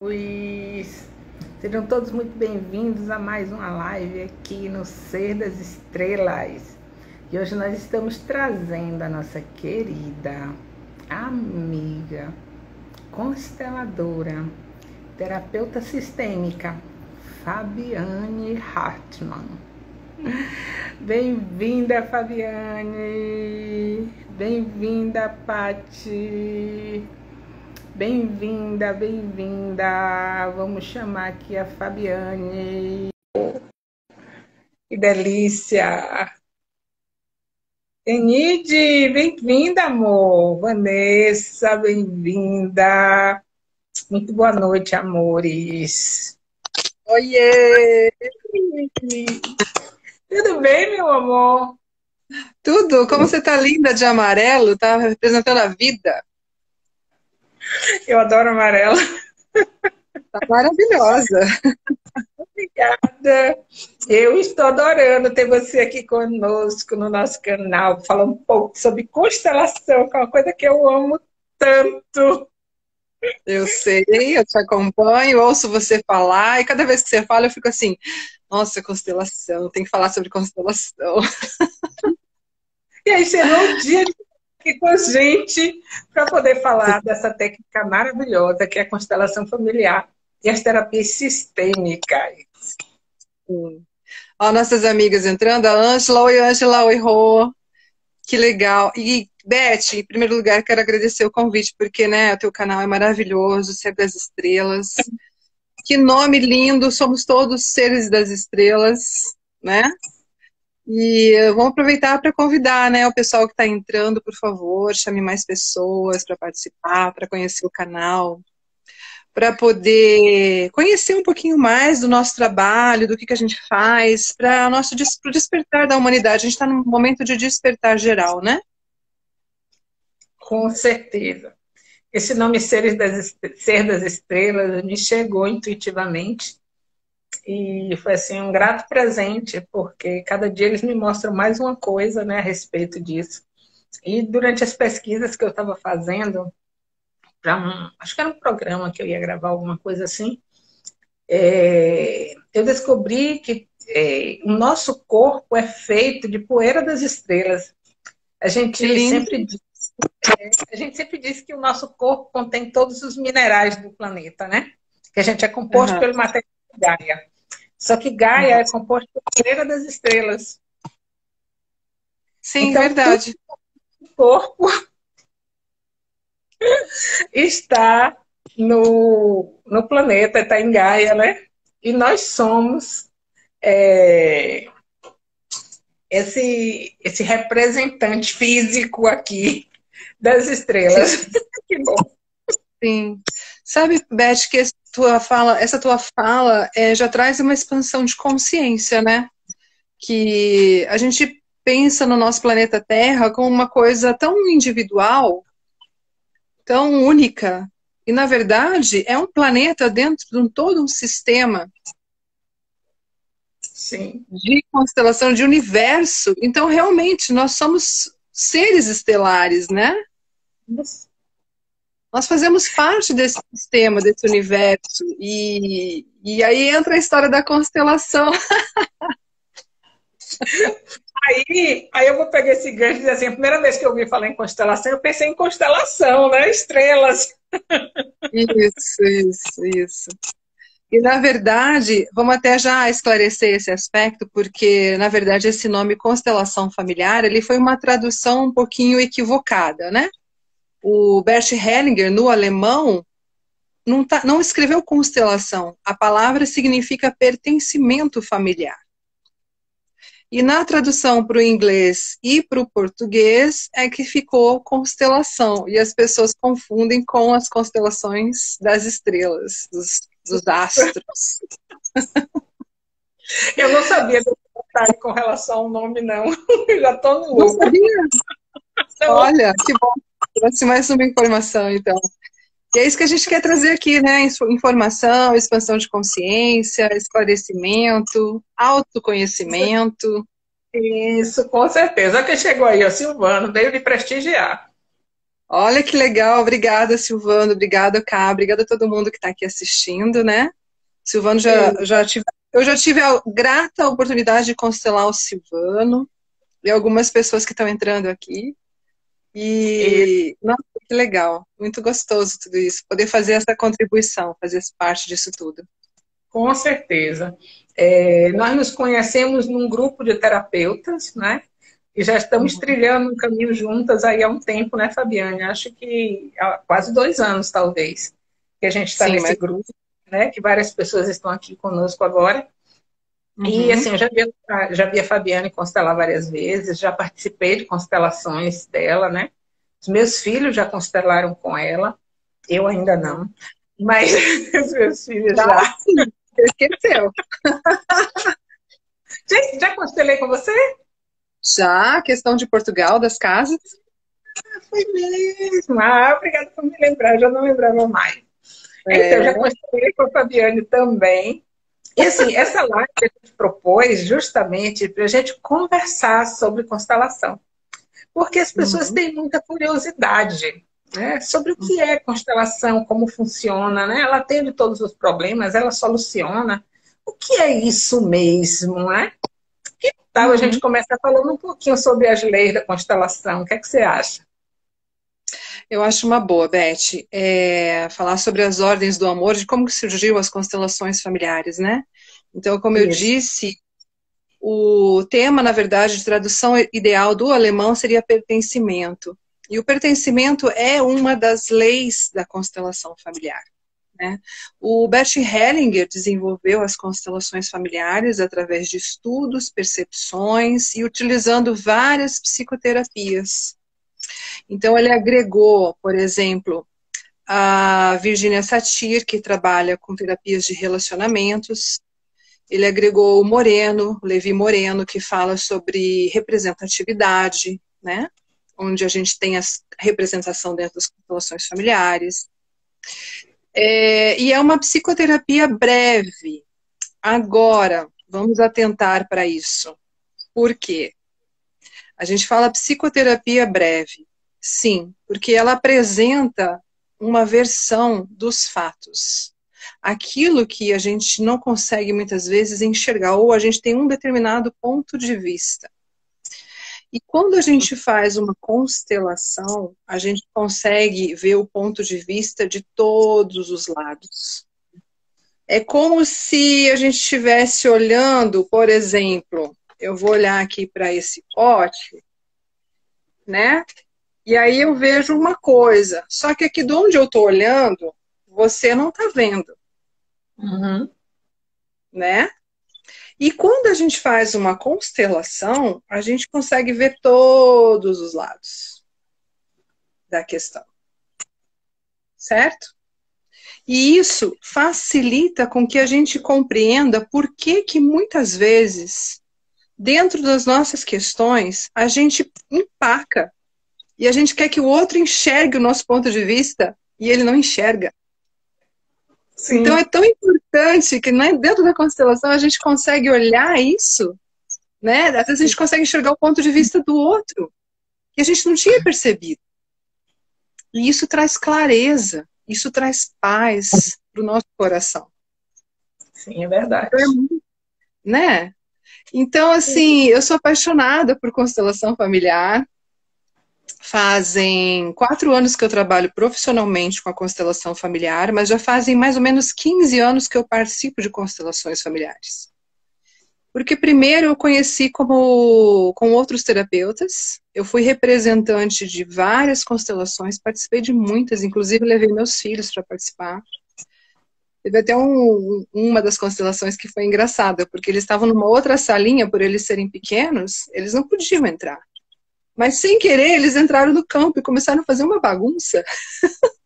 Oi, sejam todos muito bem-vindos a mais uma live aqui no Ser das Estrelas. E hoje nós estamos trazendo a nossa querida amiga, consteladora, terapeuta sistêmica, Fabiane Hartmann. Bem-vinda, Fabiane! Bem-vinda, Pati! Bem-vinda, bem-vinda. Vamos chamar aqui a Fabiane. Que delícia. Enide, bem-vinda, amor. Vanessa, bem-vinda. Muito boa noite, amores. Oiê! Tudo bem, meu amor? Tudo. Como você tá linda de amarelo, tá representando a vida. Eu adoro amarelo. Tá maravilhosa. Obrigada. Eu estou adorando ter você aqui conosco no nosso canal, falando um pouco sobre constelação, que é uma coisa que eu amo tanto. Eu sei, eu te acompanho, ouço você falar, e cada vez que você fala, eu fico assim, nossa, constelação, tem que falar sobre constelação. E aí chegou o dia de aqui com a gente para poder falar dessa técnica maravilhosa que é a constelação familiar e as terapias sistêmicas. Ó, nossas amigas entrando, a Ângela, oi Ângela, oi Rô, que legal. E Beth, em primeiro lugar, quero agradecer o convite, porque né, o teu canal é maravilhoso, Ser das Estrelas. Que nome lindo, somos todos seres das estrelas, né? E vamos aproveitar para convidar né, o pessoal que está entrando, por favor, chame mais pessoas para participar, para conhecer o canal, para poder conhecer um pouquinho mais do nosso trabalho, do que, que a gente faz, para o nosso pro despertar da humanidade. A gente está num momento de despertar geral, né? Com certeza. Esse nome Ser das Estrelas me chegou intuitivamente e foi assim um grato presente, porque cada dia eles me mostram mais uma coisa né, a respeito disso. E durante as pesquisas que eu estava fazendo, um, acho que era um programa que eu ia gravar, alguma coisa assim, é, eu descobri que é, o nosso corpo é feito de poeira das estrelas. A gente sempre diz, é, a gente sempre diz que o nosso corpo contém todos os minerais do planeta, né? Que a gente é composto uhum. pelo material Gaia. Só que Gaia é composto por poeira das estrelas. Sim, então, verdade. O corpo está no, no planeta, está em Gaia, né? E nós somos é, esse, esse representante físico aqui das estrelas. que bom. Sim. Sabe, Beth, que tua fala, essa tua fala é, já traz uma expansão de consciência, né? Que a gente pensa no nosso planeta Terra como uma coisa tão individual, tão única, e na verdade é um planeta dentro de um, todo um sistema Sim. de constelação, de universo. Então, realmente, nós somos seres estelares, né? nós fazemos parte desse sistema, desse universo. E, e aí entra a história da constelação. aí, aí eu vou pegar esse gancho e dizer assim, a primeira vez que eu ouvi falar em constelação, eu pensei em constelação, né? Estrelas. Isso, isso, isso. E, na verdade, vamos até já esclarecer esse aspecto, porque, na verdade, esse nome constelação familiar, ele foi uma tradução um pouquinho equivocada, né? O Bert Hellinger, no alemão, não, tá, não escreveu constelação. A palavra significa pertencimento familiar. E na tradução para o inglês e para o português é que ficou constelação. E as pessoas confundem com as constelações das estrelas, dos, dos astros. Eu não sabia do detalhe com relação ao nome, não. já estou no Não sabia? Olha, que bom. Trouxe mais uma informação, então. E é isso que a gente quer trazer aqui, né? Informação, expansão de consciência, esclarecimento, autoconhecimento. Isso, com certeza. Quem chegou aí, o Silvano, veio de prestigiar. Olha que legal, obrigada Silvano, obrigada Cá, obrigada a todo mundo que está aqui assistindo, né? Silvano já, já tive, eu já tive a grata oportunidade de constelar o Silvano e algumas pessoas que estão entrando aqui. E, nossa, que legal, muito gostoso tudo isso, poder fazer essa contribuição, fazer parte disso tudo. Com certeza. É, nós nos conhecemos num grupo de terapeutas, né? E já estamos uhum. trilhando um caminho juntas aí há um tempo, né, Fabiane? Acho que há quase dois anos, talvez, que a gente está nesse mas... grupo, né? Que várias pessoas estão aqui conosco agora. Uhum. E assim, eu já vi, já vi a Fabiane constelar várias vezes, já participei de constelações dela, né? Os meus filhos já constelaram com ela, eu ainda não. Mas os meus filhos já. já. Esqueceu. já, já constelei com você? Já, questão de Portugal, das casas. Ah, foi mesmo. Ah, obrigada por me lembrar, já não lembrava mais. É. Então, já constelei com a Fabiane também. E assim, essa live a gente propôs justamente para a gente conversar sobre constelação. Porque as pessoas uhum. têm muita curiosidade né, sobre o que é constelação, como funciona, né? Ela atende todos os problemas, ela soluciona. O que é isso mesmo, né? Que tal uhum. a gente começar falando um pouquinho sobre as leis da constelação? O que é que você acha? Eu acho uma boa, Beth, é, falar sobre as ordens do amor, de como que surgiu as constelações familiares, né? Então, como Isso. eu disse, o tema, na verdade, de tradução ideal do alemão seria pertencimento. E o pertencimento é uma das leis da constelação familiar. Né? O Bert Hellinger desenvolveu as constelações familiares através de estudos, percepções e utilizando várias psicoterapias. Então, ele agregou, por exemplo, a Virginia Satir, que trabalha com terapias de relacionamentos. Ele agregou o Moreno, o Levi Moreno, que fala sobre representatividade, né? onde a gente tem a representação dentro das constelações familiares. É, e é uma psicoterapia breve. Agora, vamos atentar para isso. Por quê? A gente fala psicoterapia breve. Sim, porque ela apresenta uma versão dos fatos. Aquilo que a gente não consegue muitas vezes enxergar, ou a gente tem um determinado ponto de vista. E quando a gente faz uma constelação, a gente consegue ver o ponto de vista de todos os lados. É como se a gente estivesse olhando, por exemplo, eu vou olhar aqui para esse pote, né? E aí eu vejo uma coisa. Só que aqui de onde eu estou olhando, você não está vendo. Uhum. Né? E quando a gente faz uma constelação, a gente consegue ver todos os lados da questão. Certo? E isso facilita com que a gente compreenda por que que muitas vezes, dentro das nossas questões, a gente empaca e a gente quer que o outro enxergue o nosso ponto de vista e ele não enxerga. Sim. Então é tão importante que né, dentro da constelação a gente consegue olhar isso, né? Às vezes a gente consegue enxergar o ponto de vista do outro que a gente não tinha percebido. E isso traz clareza, isso traz paz para o nosso coração. Sim, é verdade. Então, né? Então, assim, eu sou apaixonada por constelação familiar. Fazem quatro anos que eu trabalho profissionalmente com a constelação familiar, mas já fazem mais ou menos 15 anos que eu participo de constelações familiares. Porque primeiro eu conheci como com outros terapeutas, eu fui representante de várias constelações, participei de muitas, inclusive levei meus filhos para participar. Teve até um, uma das constelações que foi engraçada, porque eles estavam numa outra salinha, por eles serem pequenos, eles não podiam entrar. Mas sem querer, eles entraram no campo e começaram a fazer uma bagunça.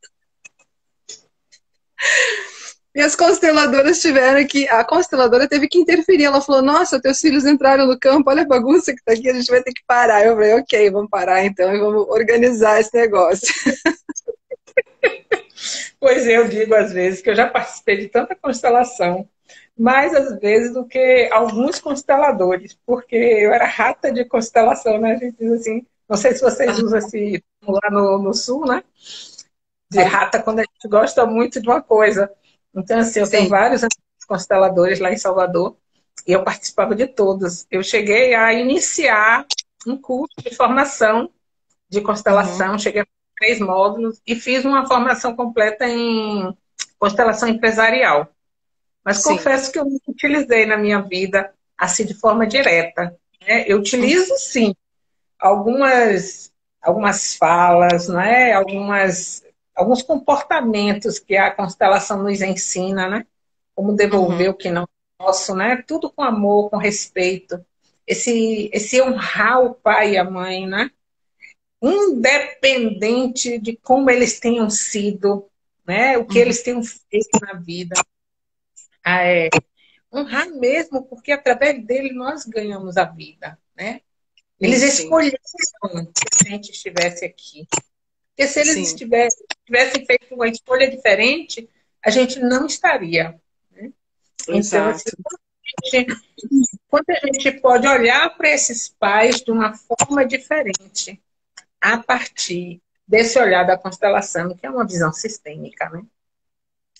e as consteladoras tiveram que. A consteladora teve que interferir. Ela falou: Nossa, teus filhos entraram no campo, olha a bagunça que tá aqui, a gente vai ter que parar. Eu falei: Ok, vamos parar então e vamos organizar esse negócio. Pois eu digo às vezes que eu já participei de tanta constelação mais às vezes do que alguns consteladores, porque eu era rata de constelação, né? A gente diz assim, Não sei se vocês usam esse lá no, no sul, né? De rata quando a gente gosta muito de uma coisa. Então, assim, eu Sim. tenho vários consteladores lá em Salvador e eu participava de todos. Eu cheguei a iniciar um curso de formação de constelação, uhum. cheguei a três módulos e fiz uma formação completa em constelação empresarial. Mas Sim. confesso que eu não utilizei na minha vida assim de forma direta. Né? Eu utilizo sim algumas, algumas falas, né? algumas, alguns comportamentos que a constelação nos ensina, né? Como devolver uhum. o que não posso, né? Tudo com amor, com respeito. Esse, esse honrar o pai e a mãe, né? Independente de como eles tenham sido, né? O que uhum. eles tenham feito na vida. Ah, é, honrar mesmo, porque através dele nós ganhamos a vida, né? Eles Sim. escolheram que a gente estivesse aqui. Porque se eles tivessem, tivessem feito uma escolha diferente, a gente não estaria. Né? Então, assim, quando a gente pode olhar para esses pais de uma forma diferente, a partir desse olhar da constelação, que é uma visão sistêmica, né?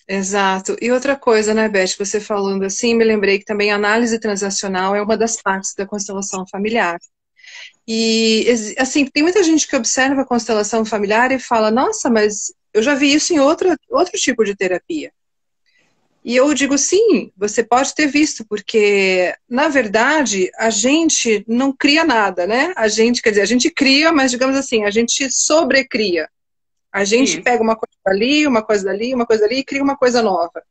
Exato. E outra coisa, né, Beth, você falando assim, me lembrei que também a análise transacional é uma das partes da constelação familiar. E, assim, tem muita gente que observa a constelação familiar e fala, nossa, mas eu já vi isso em outra, outro tipo de terapia. E eu digo, sim, você pode ter visto, porque, na verdade, a gente não cria nada, né? A gente, quer dizer, a gente cria, mas, digamos assim, a gente sobrecria. A gente Isso. pega uma coisa dali, uma coisa dali, uma coisa dali e cria uma coisa nova.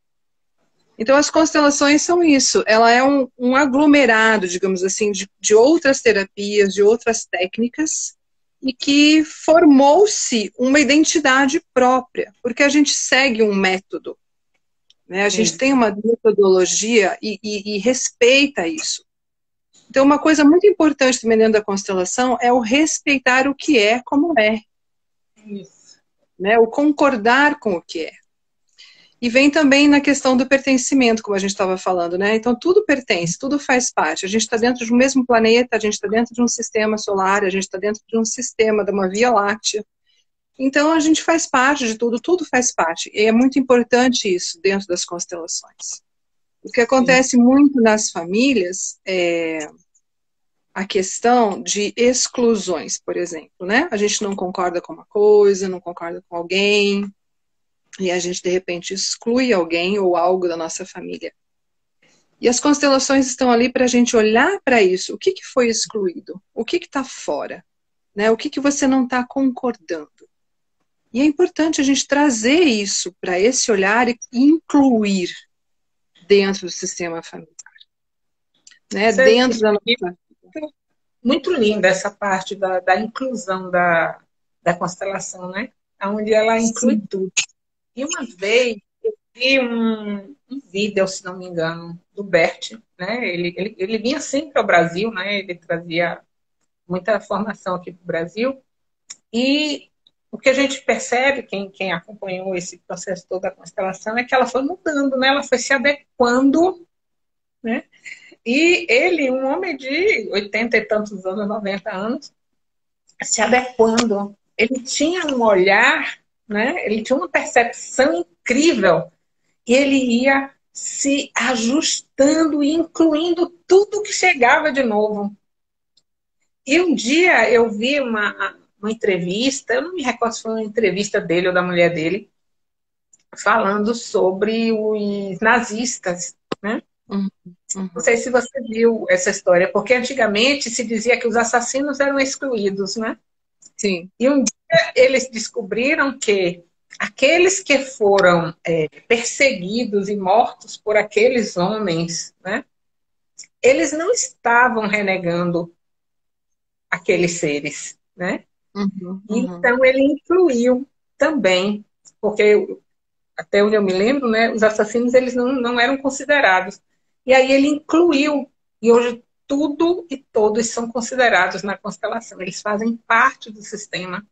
Então, as constelações são isso. Ela é um, um aglomerado, digamos assim, de, de outras terapias, de outras técnicas, e que formou-se uma identidade própria, porque a gente segue um método. Né? A gente tem uma metodologia e, e, e, respeita isso. Então, uma coisa muito importante também dentro da constelação é o respeitar o que é como é. Isso. Né? O concordar com o que é. E vem também na questão do pertencimento, como a gente estava falando, né? Então, tudo pertence, tudo faz parte. A gente está dentro de um mesmo planeta, a gente está dentro de um sistema solar, a gente está dentro de um sistema, de uma Via Láctea. Então a gente faz parte de tudo, tudo faz parte. E é muito importante isso dentro das constelações. O que acontece Sim. muito nas famílias é a questão de exclusões, por exemplo, né? A gente não concorda com uma coisa, não concorda com alguém, e a gente de repente exclui alguém ou algo da nossa família. E as constelações estão ali para a gente olhar para isso. O que, que foi excluído? O que está fora? Né? O que, que você não está concordando? E é importante a gente trazer isso para esse olhar e incluir dentro do sistema familiar. Né? Dentro da nossa... Muito linda essa parte da, da inclusão da, da constelação, né? Onde ela inclui Sim. tudo. E uma vez eu vi um, um vídeo, se não me engano, do Bert, né? Ele, ele, ele vinha sempre ao Brasil, né? Ele trazia muita formação aqui para o Brasil. E o que a gente percebe, quem, quem acompanhou esse processo todo da constelação, é que ela foi mudando, né? ela foi se adequando. Né? E ele, um homem de 80 e tantos anos, 90 anos, se adequando. Ele tinha um olhar, né? ele tinha uma percepção incrível. E ele ia se ajustando e incluindo tudo que chegava de novo. E um dia eu vi uma, uma entrevista, eu não me recordo se foi uma entrevista dele ou da mulher dele, falando sobre os nazistas, né? Uhum, uhum. Não sei se você viu essa história, porque antigamente se dizia que os assassinos eram excluídos, né? Sim. E um dia eles descobriram que aqueles que foram é, perseguidos e mortos por aqueles homens, né? Eles não estavam renegando aqueles seres, né? Uhum, uhum. Então ele incluiu também, porque até onde eu me lembro, né, os assassinos eles não, não eram considerados. E aí ele incluiu, e hoje tudo e todos são considerados na constelação, eles fazem parte do sistema.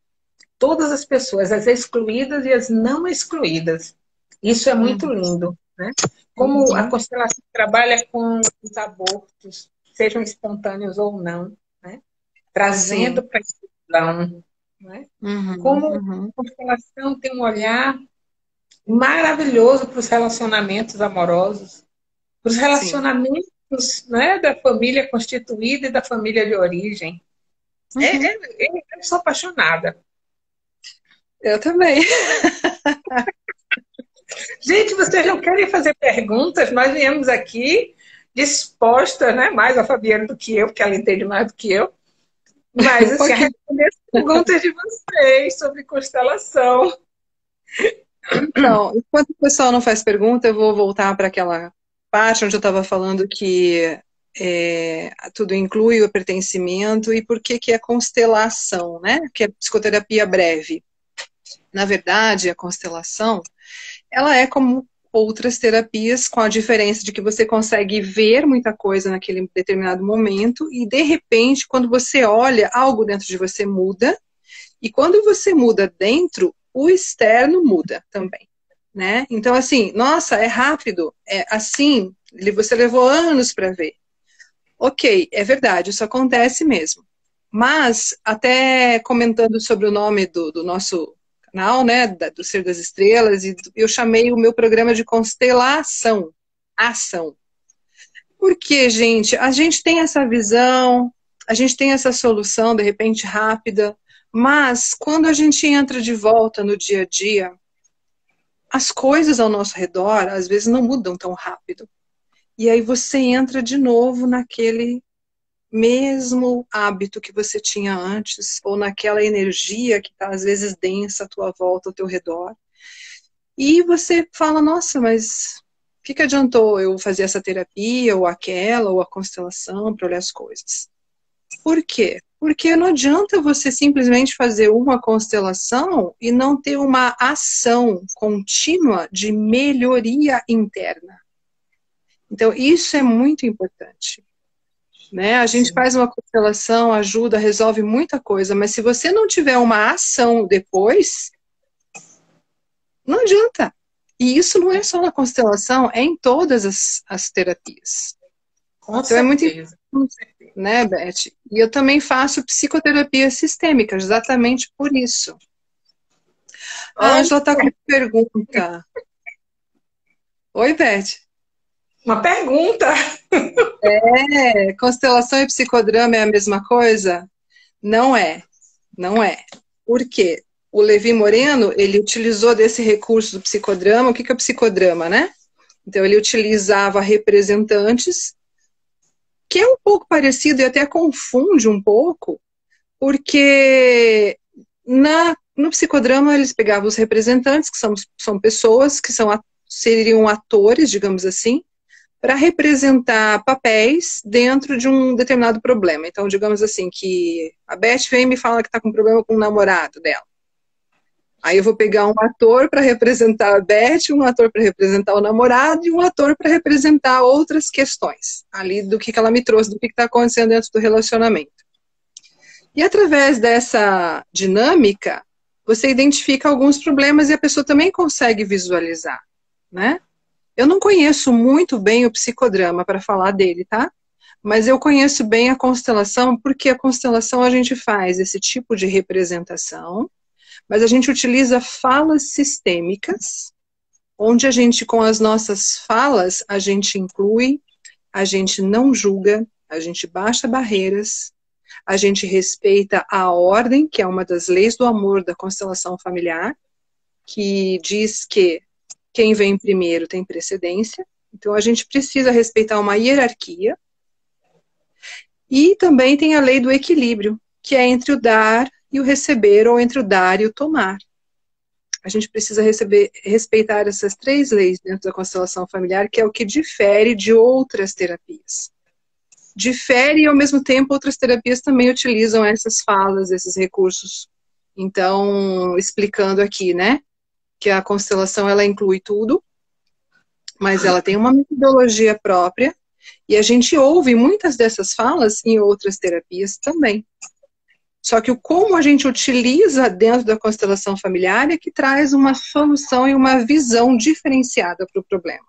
Todas as pessoas, as excluídas e as não excluídas. Isso é muito uhum. lindo. Né? Como uhum. a constelação trabalha com os abortos, sejam espontâneos ou não, né? trazendo para esse visão. Né? Uhum, Como uhum. a constelação tem um olhar maravilhoso para os relacionamentos amorosos, para os relacionamentos né, da família constituída e da família de origem. Uhum. É, é, é, eu sou apaixonada. Eu também. Gente, vocês não querem fazer perguntas? Nós viemos aqui disposta, né? Mais a Fabiana do que eu, porque ela entende mais do que eu. Mas, assim, a responder as perguntas de vocês sobre constelação. Então, enquanto o pessoal não faz pergunta, eu vou voltar para aquela parte onde eu estava falando que é, tudo inclui o pertencimento e por que, que é constelação, né? Que é psicoterapia breve. Na verdade, a constelação, ela é como outras terapias, com a diferença de que você consegue ver muita coisa naquele determinado momento e, de repente, quando você olha, algo dentro de você muda. E quando você muda dentro, o externo muda também. Né? Então, assim, nossa, é rápido, é assim, você levou anos para ver. Ok, é verdade, isso acontece mesmo. Mas, até comentando sobre o nome do, do nosso canal, né, do Ser das Estrelas, e eu chamei o meu programa de Constelação, Ação. Porque, gente, a gente tem essa visão, a gente tem essa solução, de repente, rápida, mas quando a gente entra de volta no dia a dia, as coisas ao nosso redor, às vezes, não mudam tão rápido. E aí você entra de novo naquele mesmo hábito que você tinha antes, ou naquela energia que está às vezes densa à tua volta, ao teu redor. E você fala, nossa, mas o que, que adiantou eu fazer essa terapia, ou aquela, ou a constelação para olhar as coisas? Por quê? Porque não adianta você simplesmente fazer uma constelação e não ter uma ação contínua de melhoria interna. Então, isso é muito importante. Né? A gente Sim. faz uma constelação, ajuda, resolve muita coisa, mas se você não tiver uma ação depois, não adianta. E isso não é só na constelação, é em todas as, as terapias. Com então certeza. é muito importante, né, Beth? E eu também faço psicoterapia sistêmica, exatamente por isso. A Ângela está com pergunta. Oi, Beth. Uma pergunta. É, constelação e psicodrama é a mesma coisa? Não é, não é. Por quê? O Levi Moreno, ele utilizou desse recurso do psicodrama, o que, que é o psicodrama, né? Então, ele utilizava representantes, que é um pouco parecido e até confunde um pouco, porque na, no psicodrama eles pegavam os representantes, que são, são pessoas que são, seriam atores, digamos assim, para representar papéis dentro de um determinado problema. Então, digamos assim, que a Beth vem e me fala que está com problema com o namorado dela. Aí eu vou pegar um ator para representar a Beth, um ator para representar o namorado e um ator para representar outras questões ali do que, que ela me trouxe, do que está acontecendo dentro do relacionamento. E através dessa dinâmica, você identifica alguns problemas e a pessoa também consegue visualizar, né? Eu não conheço muito bem o psicodrama para falar dele, tá? Mas eu conheço bem a constelação, porque a constelação a gente faz esse tipo de representação, mas a gente utiliza falas sistêmicas, onde a gente, com as nossas falas, a gente inclui, a gente não julga, a gente baixa barreiras, a gente respeita a ordem, que é uma das leis do amor da constelação familiar, que diz que quem vem primeiro tem precedência. Então, a gente precisa respeitar uma hierarquia. E também tem a lei do equilíbrio, que é entre o dar e o receber, ou entre o dar e o tomar. A gente precisa receber, respeitar essas três leis dentro da constelação familiar, que é o que difere de outras terapias. Difere e, ao mesmo tempo, outras terapias também utilizam essas falas, esses recursos. Então, explicando aqui, né? Que a constelação ela inclui tudo, mas ela tem uma metodologia própria e a gente ouve muitas dessas falas em outras terapias também. Só que o como a gente utiliza dentro da constelação familiar é que traz uma solução e uma visão diferenciada para o problema.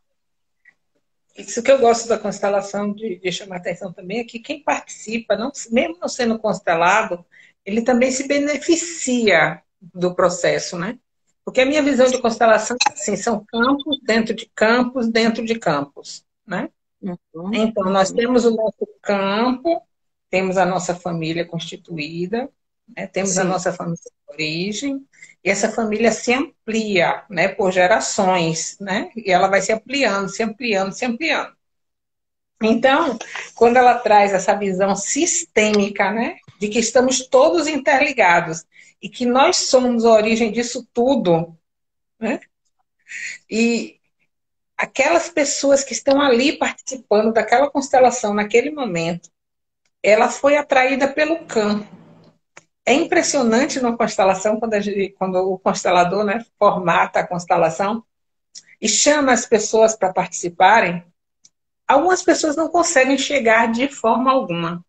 Isso que eu gosto da constelação de, de chamar atenção também é que quem participa, não, mesmo não sendo constelado, ele também se beneficia do processo, né? Porque a minha visão de constelação é assim, são campos dentro de campos dentro de campos, né? Uhum. Então, nós temos o nosso campo, temos a nossa família constituída, né? temos Sim. a nossa família de origem, e essa família se amplia né? por gerações, né? e ela vai se ampliando, se ampliando, se ampliando. Então, quando ela traz essa visão sistêmica, né, de que estamos todos interligados e que nós somos a origem disso tudo, né? E aquelas pessoas que estão ali participando daquela constelação naquele momento, ela foi atraída pelo campo. É impressionante numa constelação, quando, gente, quando o constelador né, formata a constelação e chama as pessoas para participarem, algumas pessoas não conseguem chegar de forma alguma.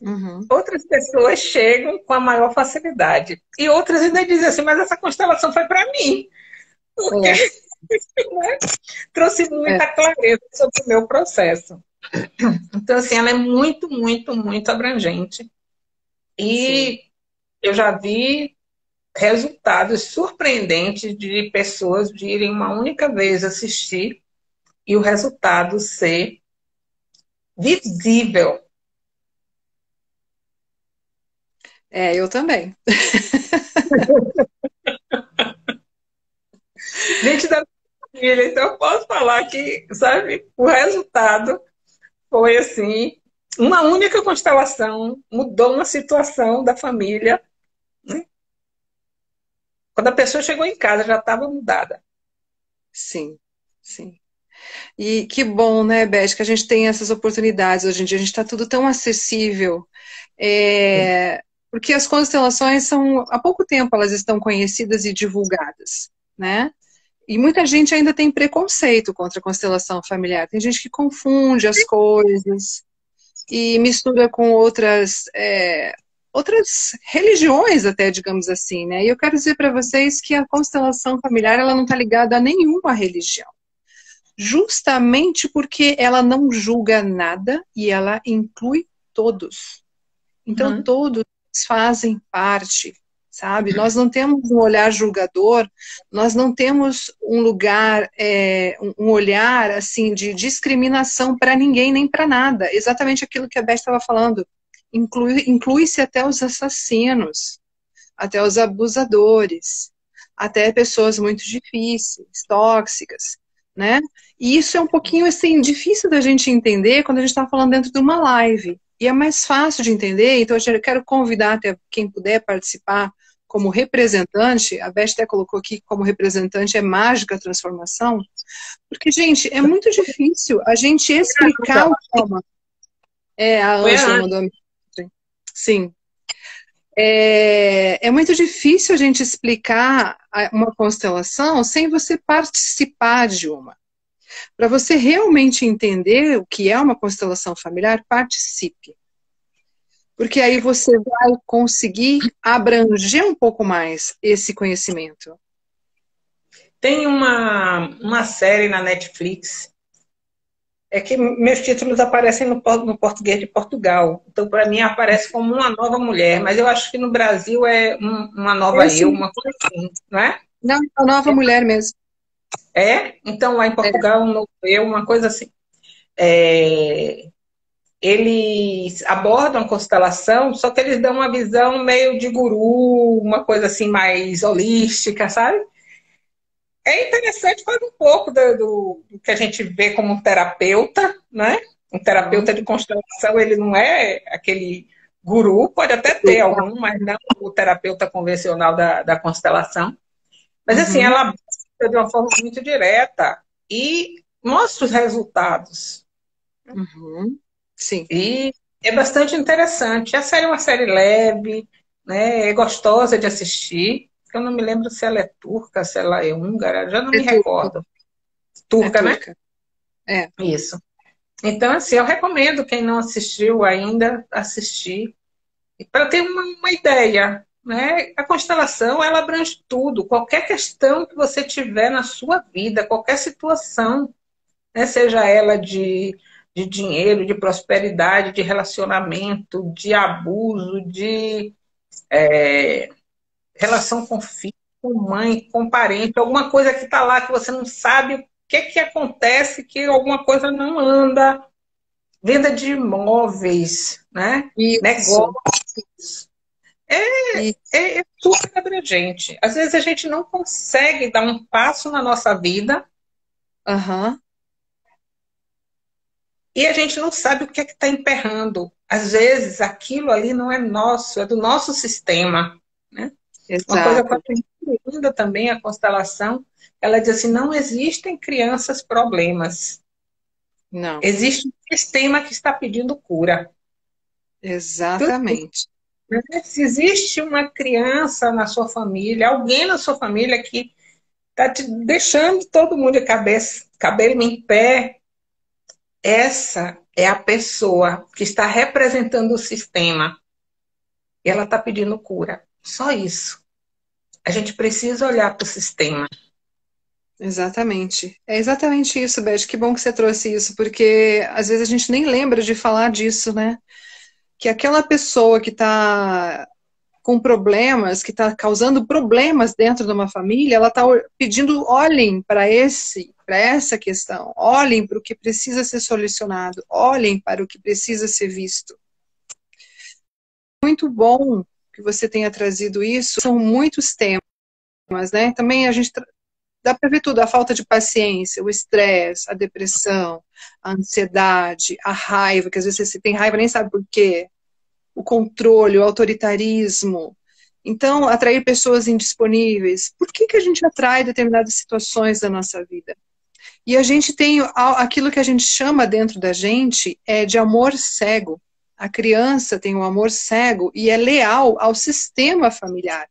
Uhum. Outras pessoas chegam com a maior facilidade. E outras ainda dizem assim, mas essa constelação foi para mim. Porque é. né? trouxe muita é. clareza sobre o meu processo. Então, assim, ela é muito, muito, muito abrangente. E Sim. eu já vi resultados surpreendentes de pessoas de irem uma única vez assistir e o resultado ser visível. É, eu também. Gente da família, então eu posso falar que, sabe, o resultado foi assim, uma única constelação mudou uma situação da família. Né? Quando a pessoa chegou em casa, já estava mudada. Sim, sim. E que bom, né, Beth, que a gente tem essas oportunidades hoje em dia. A gente está tudo tão acessível. É, porque as constelações são, há pouco tempo elas estão conhecidas e divulgadas, né? E muita gente ainda tem preconceito contra a constelação familiar. Tem gente que confunde as coisas e mistura com outras, é, outras religiões até, digamos assim, né? E eu quero dizer para vocês que a constelação familiar ela não está ligada a nenhuma religião justamente porque ela não julga nada e ela inclui todos. Então, uhum. todos fazem parte, sabe? Nós não temos um olhar julgador, nós não temos um lugar, é, um olhar assim de discriminação para ninguém nem para nada. Exatamente aquilo que a Beth estava falando. Inclui-se inclui até os assassinos, até os abusadores, até pessoas muito difíceis, tóxicas né? E isso é um pouquinho assim difícil da gente entender quando a gente está falando dentro de uma live. E é mais fácil de entender, então eu quero convidar até quem puder participar como representante, a Beth até colocou aqui como representante é mágica a transformação, porque, gente, é muito difícil a gente explicar o trauma. É, a Ângela mandou. Sim. É, é muito difícil a gente explicar uma constelação sem você participar de uma. Para você realmente entender o que é uma constelação familiar, participe. Porque aí você vai conseguir abranger um pouco mais esse conhecimento. Tem uma, uma série na Netflix é que meus títulos aparecem no, no português de Portugal. Então, para mim, aparece como uma nova mulher, mas eu acho que no Brasil é um, uma nova eu, uma coisa assim, não é? Não, uma nova é. mulher mesmo. É? Então, lá em Portugal, é. um novo eu, uma coisa assim. É, eles abordam a constelação, só que eles dão uma visão meio de guru, uma coisa assim mais holística, sabe? é interessante, faz um pouco do, do, do, que a gente vê como um terapeuta, né? Um terapeuta de constelação, ele não é aquele guru, pode até ter algum, mas não o terapeuta convencional da, da constelação. Mas assim, uhum. ela de uma forma muito direta e mostra os resultados. Uhum. Sim. E é bastante interessante. A série é uma série leve, né? É gostosa de assistir eu não me lembro se ela é turca, se ela é húngara, já não é me turca. recordo. Turca, é né? Turca. É. Isso. Então, assim, eu recomendo quem não assistiu ainda assistir, para ter uma, uma, ideia. Né? A constelação, ela abrange tudo. Qualquer questão que você tiver na sua vida, qualquer situação, né? seja ela de, de dinheiro, de prosperidade, de relacionamento, de abuso, de é, relação com filho, com mãe, com parente, alguma coisa que está lá que você não sabe o que, que acontece, que alguma coisa não anda. Venda de imóveis, né? Isso. Negócios. É, é, é tudo abrangente. Às vezes a gente não consegue dar um passo na nossa vida. Uhum. E a gente não sabe o que é que está emperrando. Às vezes aquilo ali não é nosso, é do nosso sistema. Né? Exato. Uma coisa que eu linda também, a constelação, ela diz assim, não existem crianças problemas. Não. Existe um sistema que está pedindo cura. Exatamente. Né? Se existe uma criança na sua família, alguém na sua família que está te deixando todo mundo de cabeça, cabelo em pé, essa é a pessoa que está representando o sistema. E ela está pedindo cura. Só isso. A gente precisa olhar para o sistema. Exatamente. É exatamente isso, Beth. Que bom que você trouxe isso, porque às vezes a gente nem lembra de falar disso, né? Que aquela pessoa que está com problemas, que está causando problemas dentro de uma família, ela está pedindo olhem para esse para essa questão, olhem para o que precisa ser solucionado, olhem para o que precisa ser visto. Muito bom que você tenha trazido isso, são muitos temas, né? Também a gente dá para ver tudo, a falta de paciência, o estresse, a depressão, a ansiedade, a raiva, que às vezes você tem raiva nem sabe por quê, o controle, o autoritarismo, então, atrair pessoas indisponíveis. Por que, que a gente atrai determinadas situações da nossa vida? E a gente tem aquilo que a gente chama dentro da gente é de amor cego. A criança tem um amor cego e é leal ao sistema familiar.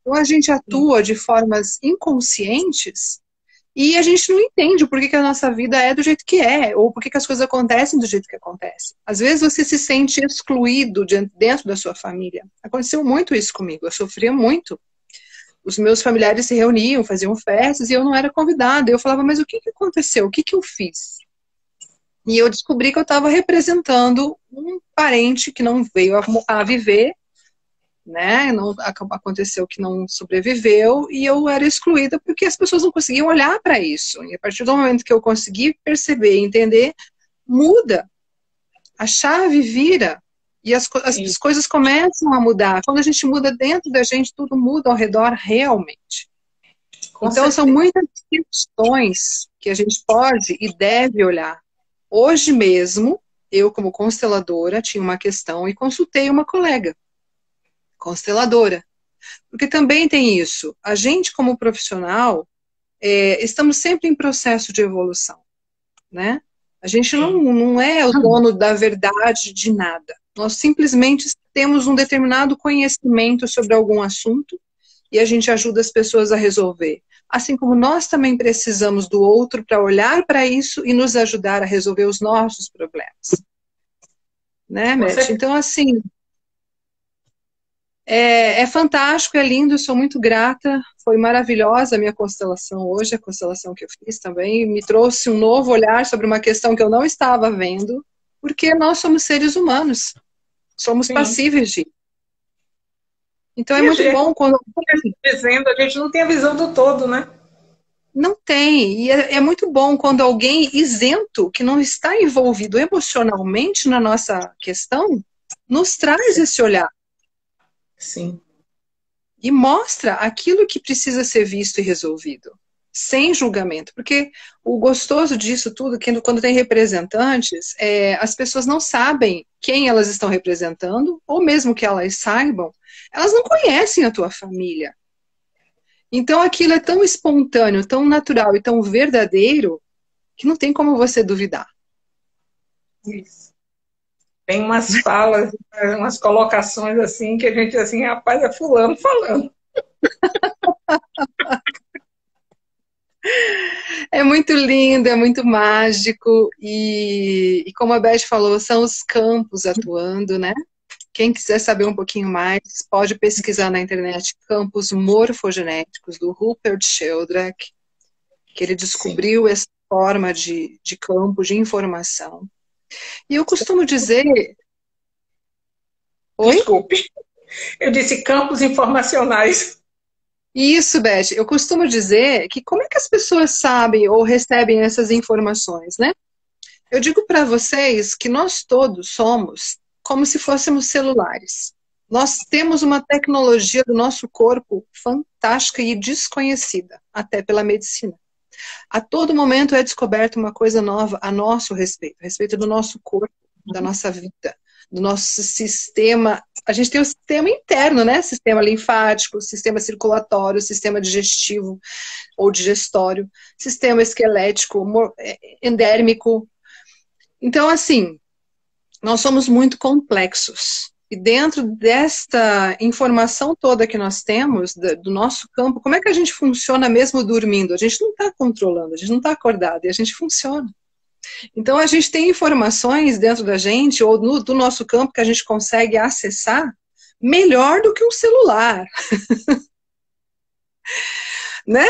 Então a gente atua de formas inconscientes e a gente não entende por que, que a nossa vida é do jeito que é, ou por que, que as coisas acontecem do jeito que acontecem. Às vezes você se sente excluído dentro da sua família. Aconteceu muito isso comigo, eu sofria muito os meus familiares se reuniam, faziam festas e eu não era convidada. Eu falava, mas o que, que aconteceu? O que, que eu fiz? E eu descobri que eu estava representando um parente que não veio a, a viver, né? Não aconteceu que não sobreviveu e eu era excluída porque as pessoas não conseguiam olhar para isso. E a partir do momento que eu consegui perceber e entender, muda. A chave vira. E as, as coisas começam a mudar. Quando a gente muda dentro da gente, tudo muda ao redor realmente. Com então, certeza. são muitas questões que a gente pode e deve olhar. Hoje mesmo, eu, como consteladora, tinha uma questão e consultei uma colega consteladora. Porque também tem isso. A gente, como profissional, é, estamos sempre em processo de evolução. Né? A gente não, não é o dono da verdade de nada. Nós simplesmente temos um determinado conhecimento sobre algum assunto e a gente ajuda as pessoas a resolver. Assim como nós também precisamos do outro para olhar para isso e nos ajudar a resolver os nossos problemas. Né, Matt? Então, assim, é, é, fantástico, é lindo, sou muito grata. Foi maravilhosa a minha constelação hoje, a constelação que eu fiz também. Me trouxe um novo olhar sobre uma questão que eu não estava vendo, porque nós somos seres humanos. Somos Sim. passíveis de. Então é e muito gente, bom quando. Dizendo, a gente não tem a visão do todo, né? Não tem. E é, é, muito bom quando alguém isento, que não está envolvido emocionalmente na nossa questão, nos traz esse olhar. Sim. E mostra aquilo que precisa ser visto e resolvido sem julgamento, porque o gostoso disso tudo, que quando tem representantes, é, as pessoas não sabem quem elas estão representando, ou mesmo que elas saibam, elas não conhecem a tua família. Então aquilo é tão espontâneo, tão natural e tão verdadeiro que não tem como você duvidar. Isso. Tem umas falas, umas colocações assim que a gente assim, rapaz, é fulano falando. É muito lindo, é muito mágico e, e, como a Beth falou, são os campos atuando, né? Quem quiser saber um pouquinho mais, pode pesquisar na internet campos morfogenéticos do Rupert Sheldrake, que ele descobriu Sim. essa forma de, de campo de informação. E eu costumo dizer. Oi? Desculpe. Eu disse campos informacionais. Isso, Beth. Eu costumo dizer que como é que as pessoas sabem ou recebem essas informações, né? Eu digo para vocês que nós todos somos como se fôssemos celulares. Nós temos uma tecnologia do nosso corpo fantástica e desconhecida, até pela medicina. A todo momento é descoberta uma coisa nova a nosso respeito, a respeito do nosso corpo, da nossa vida, do nosso sistema. A gente tem o sistema interno, né? Sistema linfático, sistema circulatório, sistema digestivo ou digestório, sistema esquelético, é, endérmico. Então, assim, nós somos muito complexos. E dentro desta informação toda que nós temos, do nosso campo, como é que a gente funciona mesmo dormindo? A gente não está controlando, a gente não está acordado, e a gente funciona. Então, a gente tem informações dentro da gente, ou no, do nosso campo, que a gente consegue acessar melhor do que um celular. né?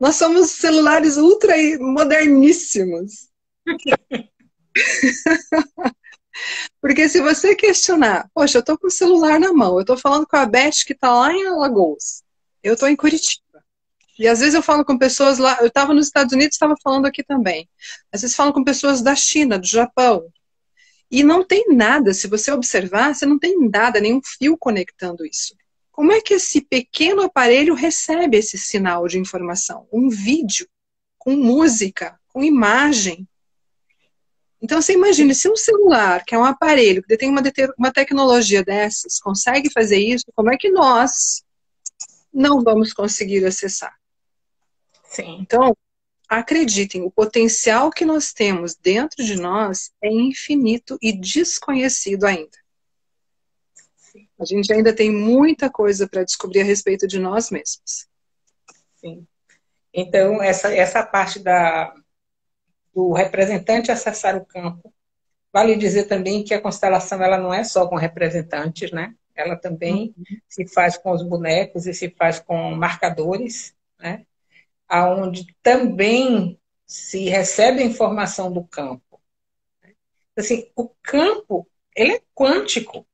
Nós somos celulares ultra moderníssimos. Porque se você questionar, poxa, eu tô com o celular na mão, eu tô falando com a Beth que tá lá em Alagoas, eu tô em Curitiba. E às vezes eu falo com pessoas lá, eu estava nos Estados Unidos, estava falando aqui também. Às vezes falo com pessoas da China, do Japão. E não tem nada, se você observar, você não tem nada, nenhum fio conectando isso. Como é que esse pequeno aparelho recebe esse sinal de informação? Um vídeo, com música, com imagem. Então você imagina, se um celular, que é um aparelho que tem uma, uma tecnologia dessas, consegue fazer isso, como é que nós não vamos conseguir acessar? Sim. Então, acreditem, o potencial que nós temos dentro de nós é infinito e desconhecido ainda. Sim. A gente ainda tem muita coisa para descobrir a respeito de nós mesmos. Sim. Então, essa, essa parte da, do representante acessar o campo. Vale dizer também que a constelação ela não é só com representantes, né? Ela também uhum. se faz com os bonecos e se faz com marcadores, né? Aonde também se recebe a informação do campo. Assim, o campo ele é quântico.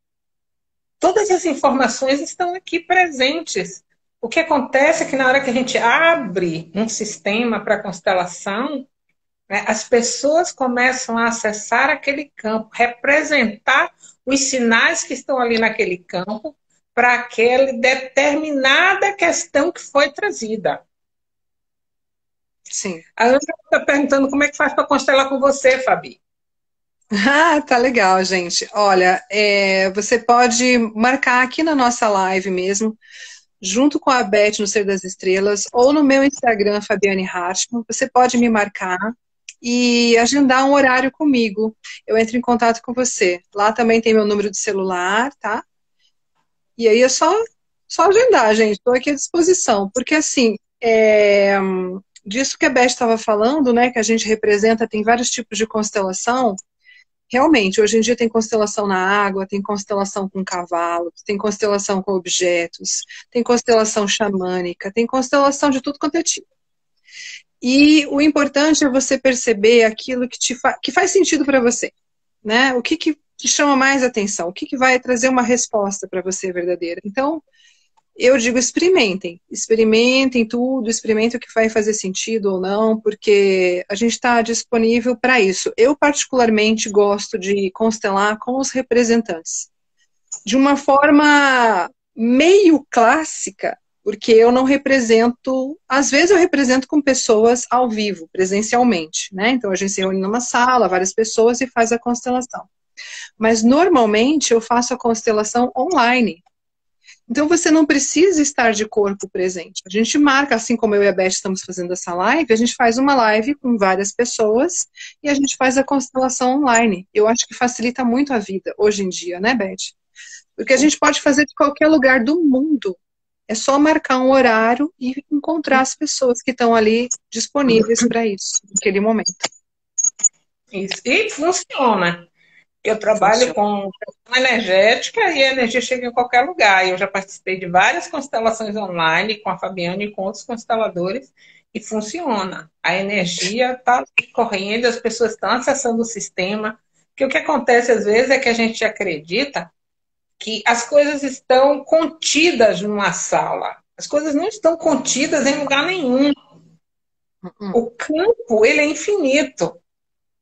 Todas as informações estão aqui presentes. O que acontece é que na hora que a gente abre um sistema para constelação? As pessoas começam a acessar aquele campo, representar os sinais que estão ali naquele campo para aquela determinada questão que foi trazida. Sim. A Ana está perguntando como é que faz para constelar com você, Fabi. Ah, tá legal, gente. Olha, é, você pode marcar aqui na nossa live mesmo, junto com a Beth no Ser das Estrelas, ou no meu Instagram, Fabiane Hartmann. Você pode me marcar e agendar um horário comigo. Eu entro em contato com você. Lá também tem meu número de celular, tá? E aí é só, só agendar, gente. Estou aqui à disposição. Porque, assim, é, disso que a Beth estava falando, né, que a gente representa, tem vários tipos de constelação. Realmente, hoje em dia tem constelação na água, tem constelação com cavalos, tem constelação com objetos, tem constelação xamânica, tem constelação de tudo quanto é tipo. E o importante é você perceber aquilo que, te fa que faz sentido para você. Né? O que, que te chama mais atenção? O que, que vai trazer uma resposta para você verdadeira? Então, eu digo experimentem. Experimentem tudo, experimentem o que vai fazer sentido ou não, porque a gente está disponível para isso. Eu, particularmente, gosto de constelar com os representantes. De uma forma meio clássica, porque eu não represento, às vezes eu represento com pessoas ao vivo, presencialmente, né? Então a gente se reúne numa sala, várias pessoas e faz a constelação. Mas normalmente eu faço a constelação online. Então você não precisa estar de corpo presente. A gente marca, assim como eu e a Beth estamos fazendo essa live, a gente faz uma live com várias pessoas e a gente faz a constelação online. Eu acho que facilita muito a vida hoje em dia, né, Beth? Porque a gente pode fazer de qualquer lugar do mundo. É só marcar um horário e encontrar as pessoas que estão ali disponíveis para isso, naquele momento. Isso. E funciona. Eu trabalho funciona. com energética e a energia chega em qualquer lugar. Eu já participei de várias constelações online com a Fabiana e com outros consteladores e funciona. A energia está correndo, as pessoas estão acessando o sistema. Porque o que acontece às vezes é que a gente acredita que as coisas estão contidas numa sala. As coisas não estão contidas em lugar nenhum. Uhum. O campo, ele é infinito.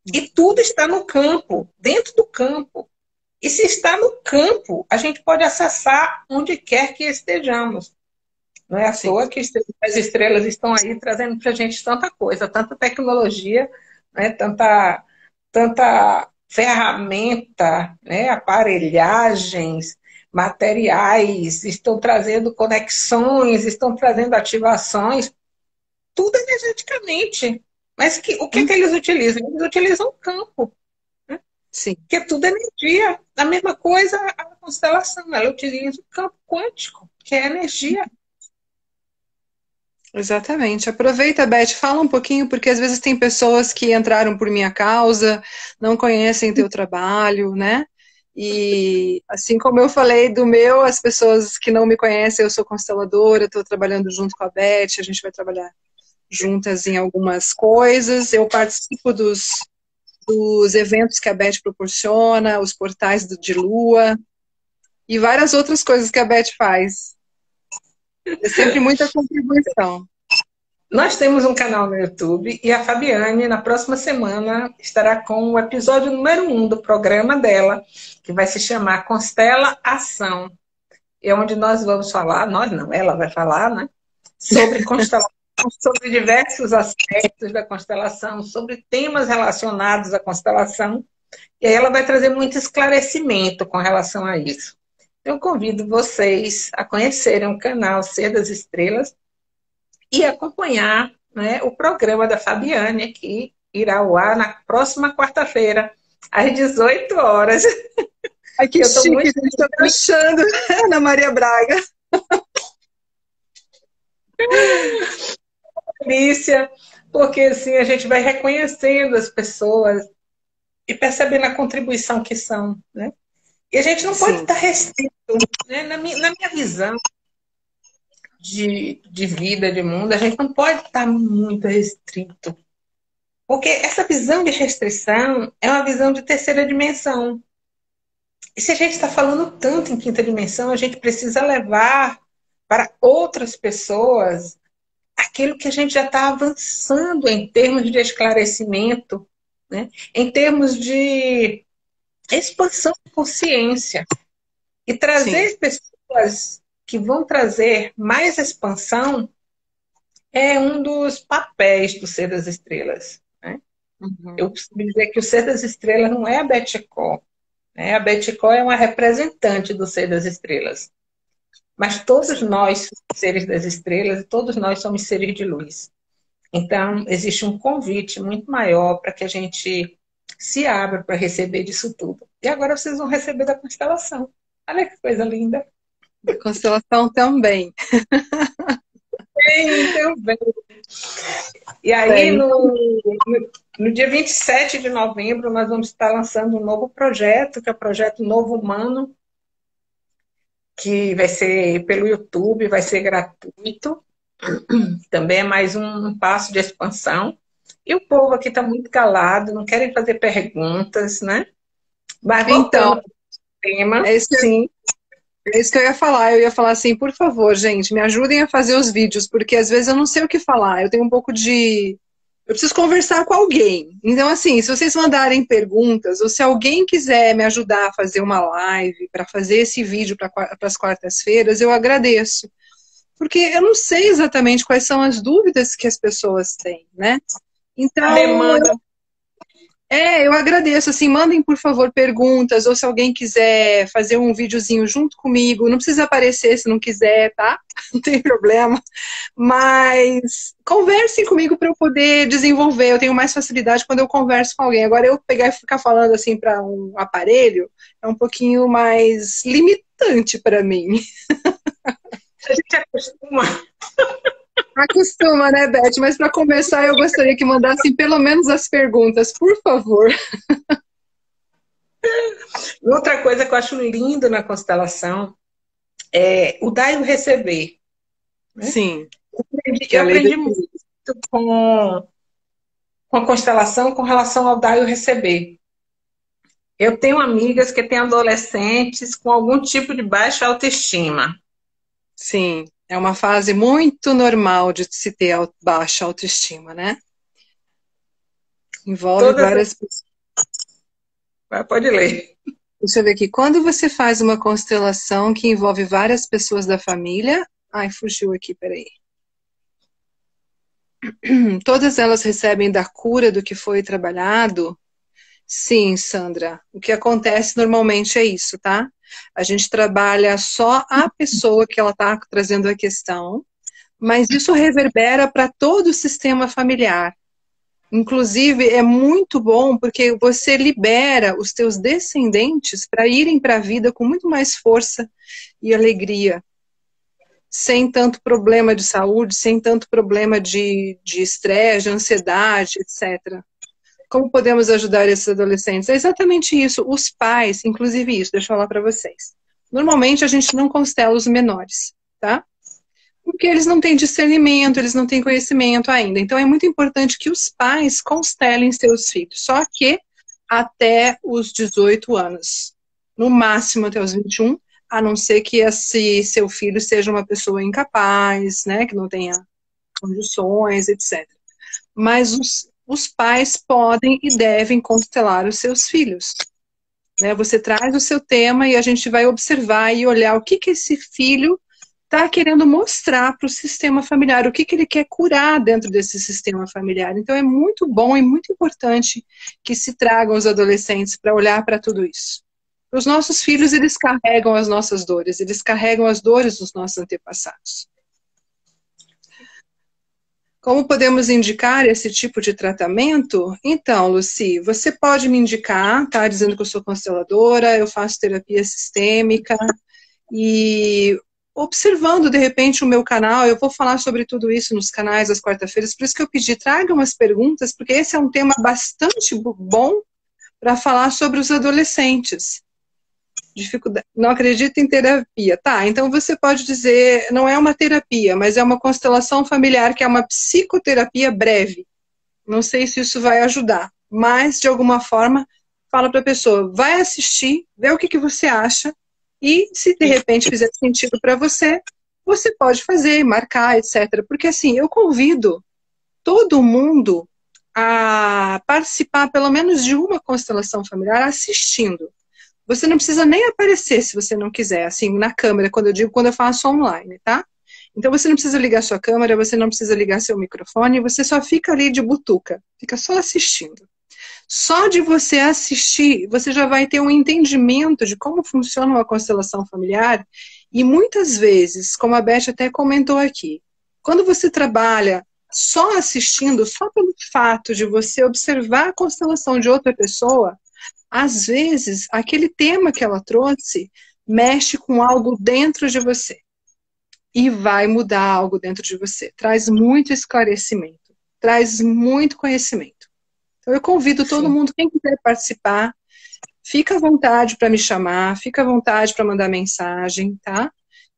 E tudo está no campo, dentro do campo. E se está no campo, a gente pode acessar onde quer que estejamos. Não é à toa que as estrelas estão aí trazendo para a gente tanta coisa, tanta tecnologia, né? tanta, tanta ferramenta, né? aparelhagens, materiais, estão trazendo conexões, estão trazendo ativações, tudo energeticamente. Mas que, o que, hum. que eles utilizam? Eles utilizam o campo. Né? Sim. Que é tudo energia. A mesma coisa a constelação, ela utiliza o campo quântico, que é energia. Exatamente. Aproveita, Beth, fala um pouquinho, porque às vezes tem pessoas que entraram por minha causa, não conhecem teu trabalho, né? E assim como eu falei do meu, as pessoas que não me conhecem, eu sou consteladora, estou trabalhando junto com a Beth, a gente vai trabalhar juntas em algumas coisas. Eu participo dos, dos eventos que a Beth proporciona, os portais do, de lua e várias outras coisas que a Beth faz. É sempre muita contribuição. Nós temos um canal no YouTube e a Fabiane, na próxima semana, estará com o episódio número um do programa dela, que vai se chamar Constela Ação. É onde nós vamos falar, nós não, ela vai falar, né? Sobre constelação, sobre diversos aspectos da constelação, sobre temas relacionados à constelação. E aí ela vai trazer muito esclarecimento com relação a isso. Eu convido vocês a conhecerem o canal Ser das Estrelas e acompanhar né, o programa da Fabiane, que irá ao ar na próxima quarta-feira, às 18 horas. Ai, que eu chique, muito... estou achando Ana Maria Braga. Delícia, porque assim a gente vai reconhecendo as pessoas e percebendo a contribuição que são, né? E a gente não pode Sim. estar restrito, né? na, minha, na minha visão de, de vida, de mundo, a gente não pode estar muito restrito. Porque essa visão de restrição é uma visão de terceira dimensão. E se a gente está falando tanto em quinta dimensão, a gente precisa levar para outras pessoas aquilo que a gente já está avançando em termos de esclarecimento, né? em termos de expansão de consciência. E trazer Sim. pessoas que vão trazer mais expansão é um dos papéis do Ser das Estrelas. Né? Uhum. Eu costumo dizer que o Ser das Estrelas não é a Betcó. Né? A Betcó é uma representante do Ser das Estrelas. Mas todos nós somos seres das estrelas e todos nós somos seres de luz. Então, existe um convite muito maior para que a gente se abra para receber disso tudo. E agora vocês vão receber da constelação. Olha que coisa linda. Da constelação também. Sim, também. E aí, no, no, no, dia 27 de novembro, nós vamos estar lançando um novo projeto, que é o projeto Novo Humano, que vai ser pelo YouTube, vai ser gratuito. Também é mais um passo de expansão. E o povo aqui está muito calado, não querem fazer perguntas, né? Mas então, tema, é sim. É isso que eu ia falar. Eu ia falar assim, por favor, gente, me ajudem a fazer os vídeos, porque às vezes eu não sei o que falar. Eu tenho um pouco de. Eu preciso conversar com alguém. Então, assim, se vocês mandarem perguntas, ou se alguém quiser me ajudar a fazer uma live, para fazer esse vídeo para as quartas-feiras, eu agradeço. Porque eu não sei exatamente quais são as dúvidas que as pessoas têm, né? Então, demanda. É, eu agradeço. Assim, mandem, por favor, perguntas, ou se alguém quiser fazer um videozinho junto comigo, não precisa aparecer se não quiser, tá? Não tem problema. Mas conversem comigo para eu poder desenvolver. Eu tenho mais facilidade quando eu converso com alguém. Agora, eu pegar e ficar falando assim para um aparelho é um pouquinho mais limitante para mim. A gente acostuma. Acostuma, né, Beth? Mas para começar, eu gostaria que mandassem pelo menos as perguntas, por favor. Outra coisa que eu acho lindo na constelação é o dar e o receber. Né? Sim. Eu aprendi, eu aprendi muito com, com a constelação com relação ao dar e o receber. Eu tenho amigas que têm adolescentes com algum tipo de baixa autoestima. Sim, é uma fase muito normal de se ter baixa autoestima, né? Envolve Todas várias pessoas. Pode ler. Deixa eu ver aqui. Quando você faz uma constelação que envolve várias pessoas da família. Ai, fugiu aqui, peraí. Todas elas recebem da cura do que foi trabalhado? Sim, Sandra. O que acontece normalmente é isso, tá? A gente trabalha só a pessoa que ela está trazendo a questão, mas isso reverbera para todo o sistema familiar. Inclusive, é muito bom porque você libera os teus descendentes para irem para a vida com muito mais força e alegria. Sem tanto problema de saúde, sem tanto problema de estresse, de, de ansiedade, etc. Como podemos ajudar esses adolescentes? É exatamente isso. Os pais, inclusive isso, deixa eu falar para vocês. Normalmente a gente não constela os menores, tá? porque eles não têm discernimento, eles não têm conhecimento ainda. Então é muito importante que os pais constelem seus filhos, só que até os 18 anos, no máximo até os 21, a não ser que esse seu filho seja uma pessoa incapaz, né, que não tenha condições, etc. Mas os, os pais podem e devem constelar os seus filhos. Né? Você traz o seu tema e a gente vai observar e olhar o que, que esse filho está querendo mostrar para o sistema familiar o que, que ele quer curar dentro desse sistema familiar. Então é muito bom e muito importante que se tragam os adolescentes para olhar para tudo isso. Os nossos filhos, eles carregam as nossas dores, eles carregam as dores dos nossos antepassados. Como podemos indicar esse tipo de tratamento? Então, Luci, você pode me indicar, tá? Dizendo que eu sou consteladora, eu faço terapia sistêmica, e observando de repente o meu canal, eu vou falar sobre tudo isso nos canais das quarta-feiras, por isso que eu pedi, traga umas perguntas, porque esse é um tema bastante bom para falar sobre os adolescentes. Dificuldade, não acredito em terapia. Tá, então você pode dizer, não é uma terapia, mas é uma constelação familiar, que é uma psicoterapia breve. Não sei se isso vai ajudar, mas de alguma forma, fala para a pessoa, vai assistir, vê o que, que você acha, e se de repente fizer sentido para você, você pode fazer, marcar, etc. Porque assim, eu convido todo mundo a participar pelo menos de uma constelação familiar assistindo. Você não precisa nem aparecer se você não quiser, assim, na câmera, quando eu digo quando eu faço online, tá? Então você não precisa ligar sua câmera, você não precisa ligar seu microfone, você só fica ali de butuca, fica só assistindo. Só de você assistir, você já vai ter um entendimento de como funciona uma constelação familiar. E muitas vezes, como a Beth até comentou aqui, quando você trabalha só assistindo, só pelo fato de você observar a constelação de outra pessoa, às vezes aquele tema que ela trouxe mexe com algo dentro de você e vai mudar algo dentro de você. Traz muito esclarecimento, traz muito conhecimento. Então eu convido todo Sim. mundo, quem quiser participar, fica à vontade para me chamar, fica à vontade para mandar mensagem, tá?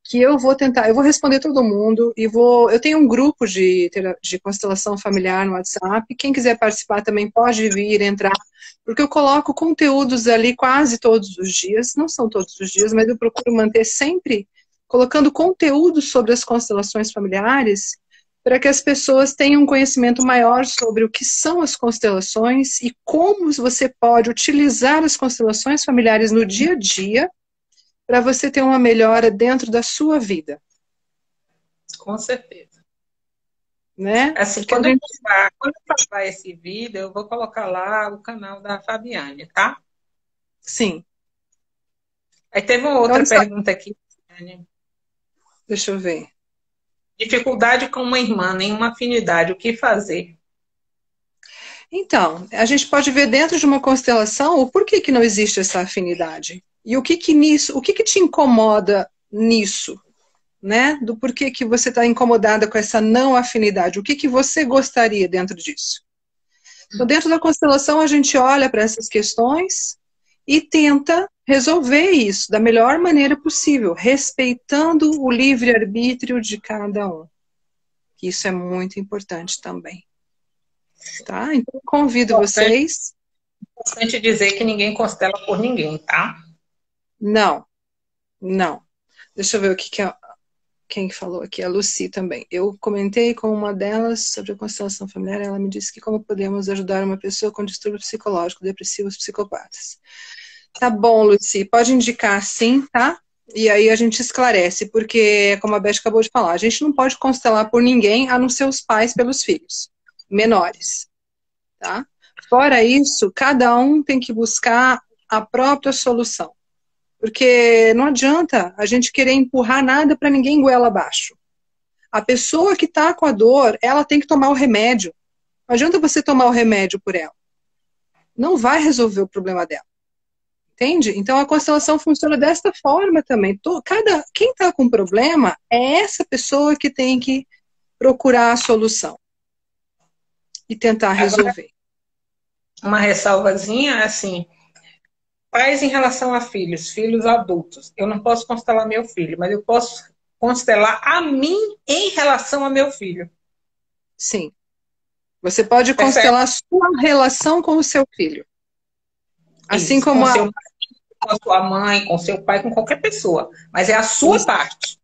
Que eu vou tentar, eu vou responder todo mundo e vou. Eu tenho um grupo de, de constelação familiar no WhatsApp. Quem quiser participar também pode vir, entrar, porque eu coloco conteúdos ali quase todos os dias. Não são todos os dias, mas eu procuro manter sempre colocando conteúdo sobre as constelações familiares para que as pessoas tenham um conhecimento maior sobre o que são as constelações e como você pode utilizar as constelações familiares no dia a dia para você ter uma melhora dentro da sua vida. Com certeza. Né? Assim, quando, eu gravar, quando eu gravar esse vídeo, eu vou colocar lá o canal da Fabiane, tá? Sim. Aí teve uma outra então, pergunta aqui. Deixa eu ver. Dificuldade com uma irmã, nenhuma afinidade, o que fazer? Então, a gente pode ver dentro de uma constelação o porquê que não existe essa afinidade. E o que que nisso, o que que te incomoda nisso? Né? Do porquê que você está incomodada com essa não afinidade. O que que você gostaria dentro disso? Então, dentro da constelação, a gente olha para essas questões e tenta resolver isso da melhor maneira possível, respeitando o livre-arbítrio de cada um. Isso é muito importante também. Tá? Então, convido vocês importante dizer que ninguém constela por ninguém, tá? Não, não. Deixa eu ver o que, que é. Quem falou aqui? A Lucy também. Eu comentei com uma delas sobre a constelação familiar. Ela me disse que como podemos ajudar uma pessoa com distúrbio psicológico, depressivos, psicopatas. Tá bom, Lucy. Pode indicar sim, tá? E aí a gente esclarece, porque, como a Beth acabou de falar, a gente não pode constelar por ninguém, a não ser os pais pelos filhos menores. Tá? Fora isso, cada um tem que buscar a própria solução. Porque não adianta a gente querer empurrar nada para ninguém goela abaixo. A pessoa que está com a dor, ela tem que tomar o remédio. Não adianta você tomar o remédio por ela. Não vai resolver o problema dela. Entende? Então a constelação funciona desta forma também. Cada, quem está com problema é essa pessoa que tem que procurar a solução e tentar resolver. Uma ressalvazinha assim, pais em relação a filhos, filhos adultos. Eu não posso constelar meu filho, mas eu posso constelar a mim em relação a meu filho. Sim. Você pode constelar a sua relação com o seu filho. Assim Isso, como com a... Seu, com a sua mãe, com seu pai, com qualquer pessoa. Mas é a sua Isso. parte.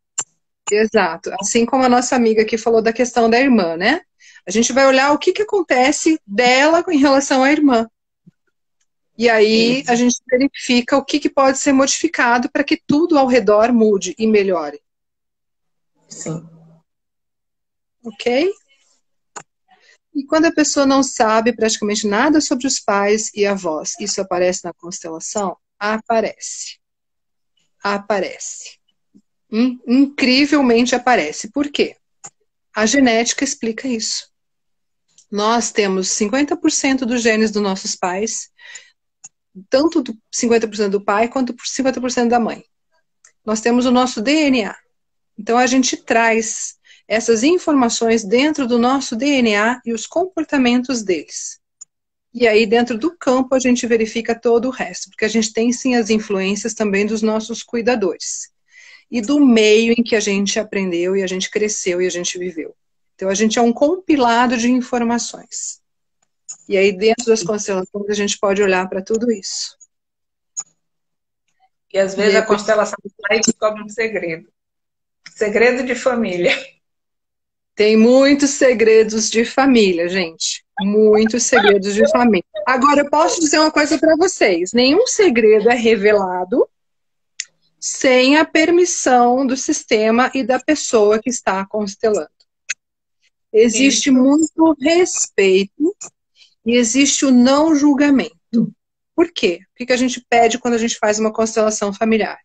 Exato. Assim como a nossa amiga que falou da questão da irmã, né? A gente vai olhar o que, que acontece dela em relação à irmã. E aí a gente verifica o que, que pode ser modificado para que tudo ao redor mude e melhore. Sim. Ok? E quando a pessoa não sabe praticamente nada sobre os pais e avós, isso aparece na constelação? Aparece. Aparece. Incrivelmente aparece. Por quê? A genética explica isso. Nós temos 50% dos genes dos nossos pais, tanto do 50% do pai quanto 50% da mãe. Nós temos o nosso DNA. Então a gente traz essas informações dentro do nosso DNA e os comportamentos deles. E aí, dentro do campo, a gente verifica todo o resto, porque a gente tem sim as influências também dos nossos cuidadores e do meio em que a gente aprendeu e a gente cresceu e a gente viveu. Então, a gente é um compilado de informações. E aí, dentro das constelações, a gente pode olhar para tudo isso. E às vezes e a constelação sai e descobre um segredo. Segredo de família. Tem muitos segredos de família, gente. Muitos segredos de família. Agora, eu posso dizer uma coisa para vocês: nenhum segredo é revelado sem a permissão do sistema e da pessoa que está constelando. Existe Sim. muito respeito e existe o não julgamento. Por quê? O que a gente pede quando a gente faz uma constelação familiar?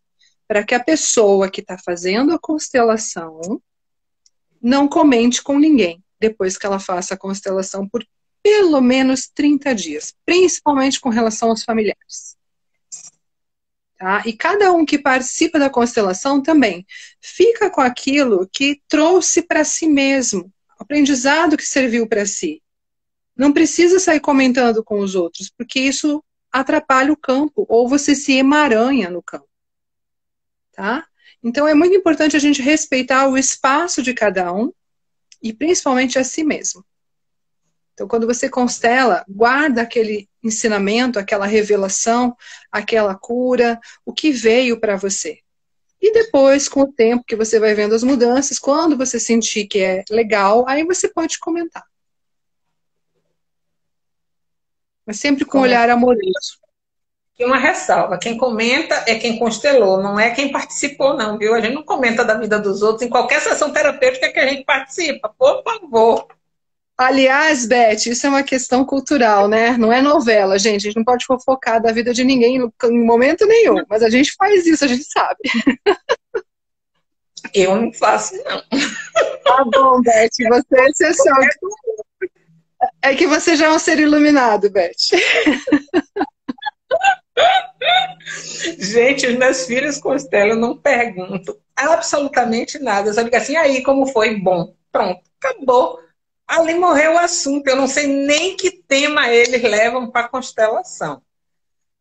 Para que a pessoa que está fazendo a constelação não comente com ninguém depois que ela faça a constelação por pelo menos 30 dias, principalmente com relação aos familiares. Tá? E cada um que participa da constelação também fica com aquilo que trouxe para si mesmo, aprendizado que serviu para si. Não precisa sair comentando com os outros, porque isso atrapalha o campo, ou você se emaranha no campo. Tá? Então é muito importante a gente respeitar o espaço de cada um e principalmente a si mesmo. Então, quando você constela, guarda aquele ensinamento, aquela revelação, aquela cura, o que veio para você. E depois, com o tempo que você vai vendo as mudanças, quando você sentir que é legal, aí você pode comentar. Mas sempre com um olhar amoroso. E uma ressalva: quem comenta é quem constelou, não é quem participou, não, viu? A gente não comenta da vida dos outros em qualquer sessão terapêutica que a gente participa, por favor. Aliás, Beth, isso é uma questão cultural, né? Não é novela, gente. A gente não pode fofocar da vida de ninguém em momento nenhum. Mas a gente faz isso, a gente sabe. Eu não faço, não. Tá bom, Beth. Você é exceção. É que você já é um ser iluminado, Beth. Gente, os meus filhos constelam, não pergunto absolutamente nada. Eu só digo assim, aí, como foi? Bom, pronto, acabou. Ali morreu o assunto. Eu não sei nem que tema eles levam para a constelação.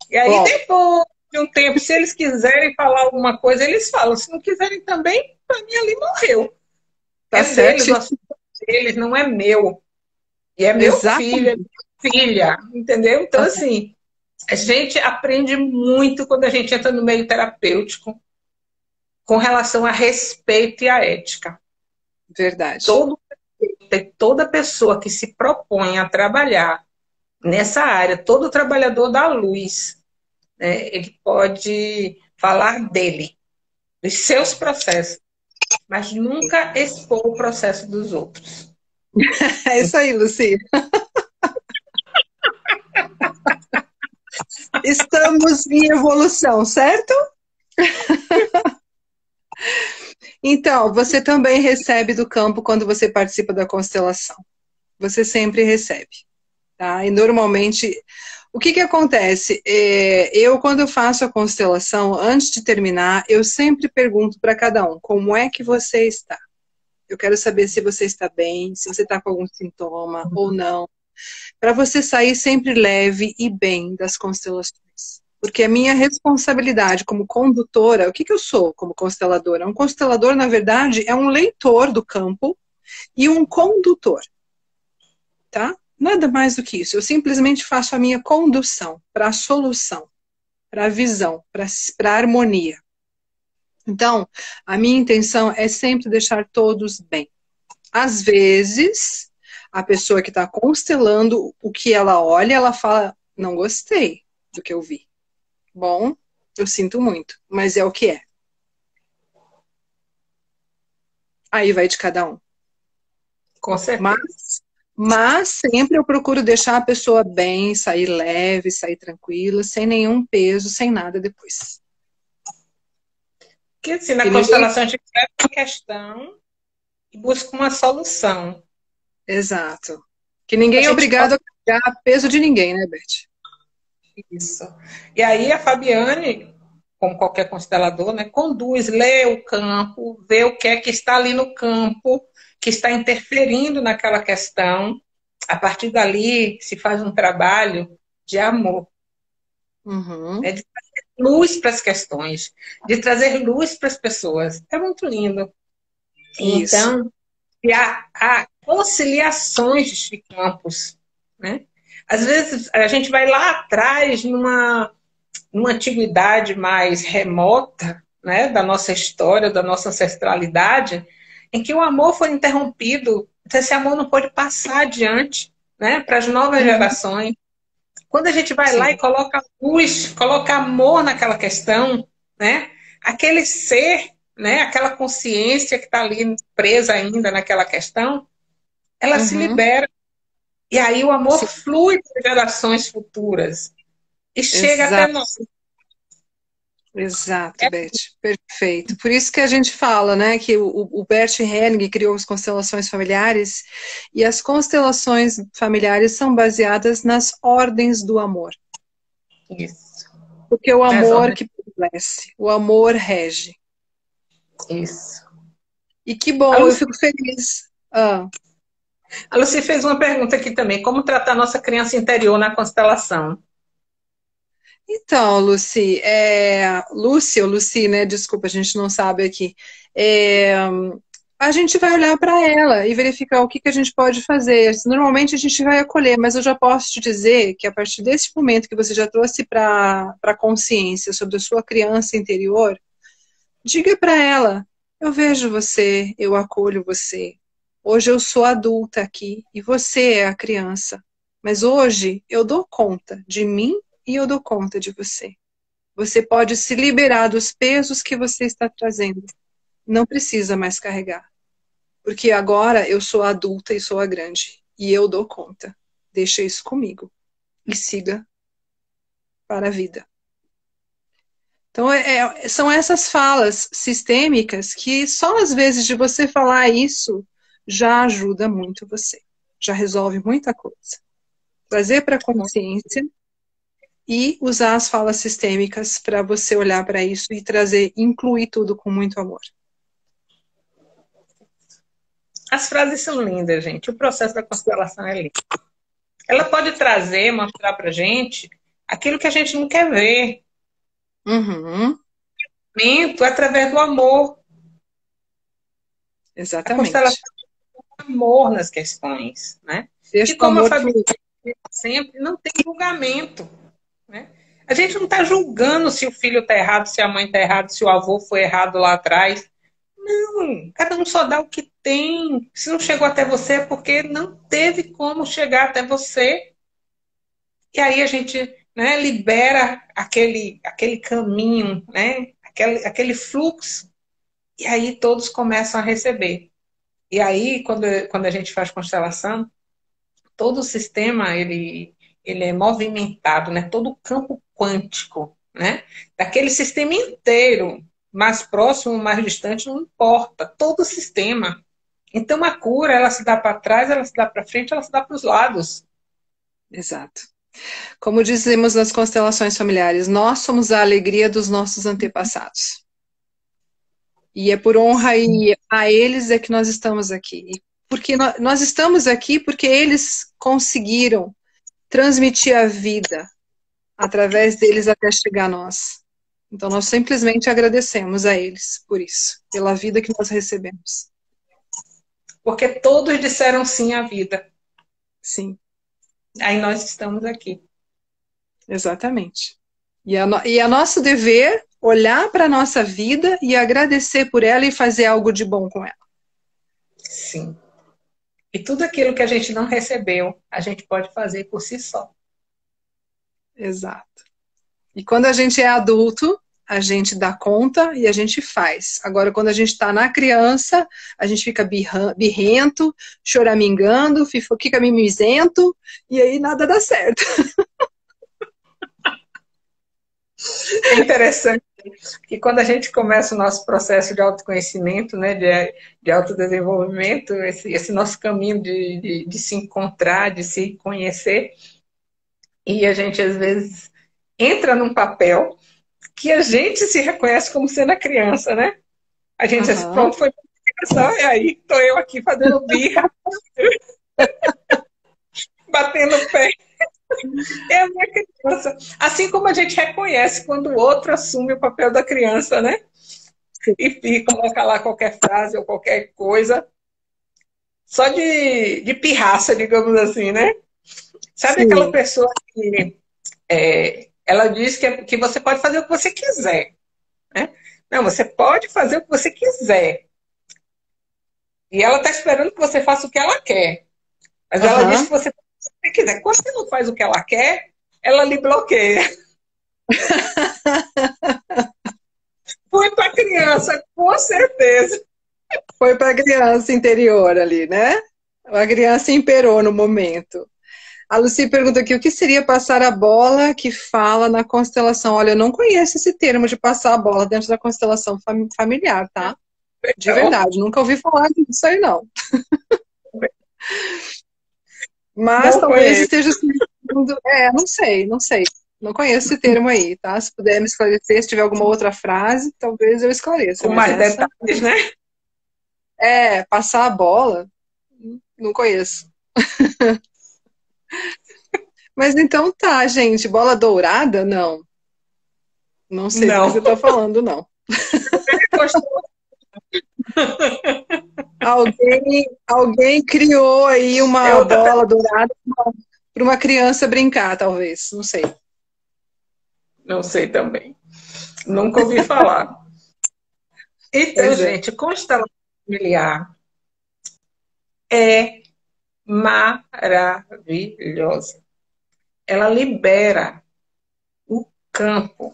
E aí, Bom. depois de um tempo, se eles quiserem falar alguma coisa, eles falam. Se não quiserem também, para mim ali morreu. Tá é certo. deles, o assunto deles, não é meu. E é meu Exatamente. filho, é minha filha, entendeu? Então, assim, A gente aprende muito quando a gente entra no meio terapêutico com relação a respeito e a ética. Verdade. Todo, toda pessoa que se propõe a trabalhar nessa área, todo trabalhador da luz, né, ele pode falar dele, dos seus processos, mas nunca expor o processo dos outros. É isso aí, Luci. Estamos em evolução, certo? Então, você também recebe do campo quando você participa da constelação. Você sempre recebe. Tá? E normalmente, o que, que acontece? É, eu, quando eu faço a constelação, antes de terminar, eu sempre pergunto para cada um como é que você está. Eu quero saber se você está bem, se você está com algum sintoma ou não. Para você sair sempre leve e bem das constelações. Porque a minha responsabilidade como condutora, o que, que eu sou como consteladora? Um constelador, na verdade, é um leitor do campo e um condutor. Tá? Nada mais do que isso. Eu simplesmente faço a minha condução para a solução, para a visão, para a harmonia. Então, a minha intenção é sempre deixar todos bem. Às vezes, a pessoa que está constelando, o que ela olha, ela fala: não gostei do que eu vi. Bom, eu sinto muito, mas é o que é. Aí vai de cada um. Com certeza. Mas, mas sempre eu procuro deixar a pessoa bem, sair leve, sair tranquila, sem nenhum peso, sem nada depois. Que assim, na e constelação ninguém... a gente uma questão e busca uma solução. Exato. Que ninguém é obrigado pode... a carregar peso de ninguém, né, Beth? Isso. E aí a Fabiane, como qualquer constelador, né, conduz, lê o campo, vê o que é que está ali no campo, que está interferindo naquela questão. A partir dali se faz um trabalho de amor. Uhum. É de luz para as questões, de trazer luz para as pessoas. É muito lindo. Isso. Então, há, há conciliações de campos, né? Às vezes a gente vai lá atrás, numa, numa antiguidade mais remota, né, da nossa história, da nossa ancestralidade, em que o amor foi interrompido, esse amor não pode passar adiante, né, para as novas uhum. gerações. Quando a gente vai Sim. lá e coloca luz, coloca amor naquela questão, né, aquele ser, né, aquela consciência que está ali presa ainda naquela questão, ela uhum. se libera e aí o amor Sim. flui para gerações futuras e chega Exato. até nós. Exato, é. Beth. Perfeito. Por isso que a gente fala, né, que o, o Bert Hennig criou as constelações familiares e as constelações familiares são baseadas nas ordens do amor. Isso. Porque o amor que prevalece, o amor rege. Isso. E que bom, eu fico feliz. Ah. A Lucy fez uma pergunta aqui também: como tratar nossa criança interior na constelação? Então, Lucy, é... Lucy ou né? Desculpa, a gente não sabe aqui. É... A gente vai olhar para ela e verificar o que, que a gente pode fazer. Normalmente a gente vai acolher, mas eu já posso te dizer que a partir desse momento que você já trouxe para a consciência sobre a sua criança interior, diga para ela: eu vejo você, eu acolho você, Hoje eu sou adulta aqui e você é a criança. Mas hoje eu dou conta de mim e eu dou conta de você. Você pode se liberar dos pesos que você está trazendo. Não precisa mais carregar. Porque agora eu sou adulta e sou a grande. E eu dou conta. Deixa isso comigo. E siga para a vida. Então, é, é são essas falas sistêmicas que só às vezes de você falar isso já ajuda muito você, já resolve muita coisa. Trazer para a consciência e usar as falas sistêmicas para você olhar para isso e trazer, incluir tudo com muito amor. As frases são lindas, gente. O processo da constelação é lindo. Ela pode trazer, mostrar para gente aquilo que a gente não quer ver. Uhum. Através do amor. Exatamente. A constelação amor nas questões, né? Deixa e como a Fabi sempre, não tem julgamento, né? A gente não está julgando se o filho está errado, se a mãe está errada, se o avô foi errado lá atrás. Não, cada um só dá o que tem. Se não chegou até você é porque não teve como chegar até você. E aí a gente né, libera aquele, aquele caminho, né, aquele, aquele fluxo, e aí todos começam a receber. E aí, quando, quando a gente faz constelação, todo o sistema ele, ele é movimentado, né? todo o campo quântico, né? daquele sistema inteiro, mais próximo, mais distante, não importa, todo o sistema. Então, a cura, ela se dá para trás, ela se dá para frente, ela se dá para os lados. Exato. Como dizemos nas constelações familiares, nós somos a alegria dos nossos antepassados. E é por honra e a eles é que nós estamos aqui. Porque nós estamos aqui porque eles conseguiram transmitir a vida através deles até chegar a nós. Então nós simplesmente agradecemos a eles por isso, pela vida que nós recebemos. Porque todos disseram sim à vida. Sim. Aí nós estamos aqui. Exatamente. E é, no, e é nosso dever olhar para a nossa vida e agradecer por ela e fazer algo de bom com ela. Sim. E tudo aquilo que a gente não recebeu, a gente pode fazer por si só. Exato. E quando a gente é adulto, a gente dá conta e a gente faz. Agora, quando a gente está na criança, a gente fica birrento, choramingando, fica mimizento, e aí nada dá certo. É interessante que quando a gente começa o nosso processo de autoconhecimento, né, de, de autodesenvolvimento, esse, esse nosso caminho de, de, de se encontrar, de se conhecer, e a gente às vezes entra num papel que a gente se reconhece como sendo a criança, né? A gente uhum. pronto, foi criança, e aí estou eu aqui fazendo birra, batendo o pé. É a minha criança. Assim como a gente reconhece quando o outro assume o papel da criança, né? E fica, coloca lá qualquer frase ou qualquer coisa, só de, de pirraça, digamos assim, né? Sabe Sim. aquela pessoa que é, ela diz que, que você pode fazer o que você quiser. Né? Não, você pode fazer o que você quiser. E ela está esperando que você faça o que ela quer. Mas uhum. ela diz que você você quiser. Quando você não faz o que ela quer, ela lhe bloqueia. Foi para criança, com certeza. Foi para a criança interior ali, né? A criança imperou no momento. A Lucy pergunta aqui, o que seria passar a bola que fala na constelação? Olha, eu não conheço esse termo de passar a bola dentro da constelação familiar, tá? De verdade, nunca ouvi falar disso aí, não. Mas não talvez conheço. esteja sendo... É, não sei, não sei. Não conheço esse termo aí, tá? Se puder me esclarecer, se tiver alguma outra frase, talvez eu esclareça. Com mais essa... detalhes, né? É, passar a bola, não conheço. Mas então tá, gente. Bola dourada? Não. Não sei não. o que você tá falando, não. alguém, alguém criou aí uma Eu bola dourada para uma criança brincar, talvez. Não sei. Não sei também. Nunca ouvi falar. Então, é. gente, constelação familiar é maravilhosa. Ela libera o campo,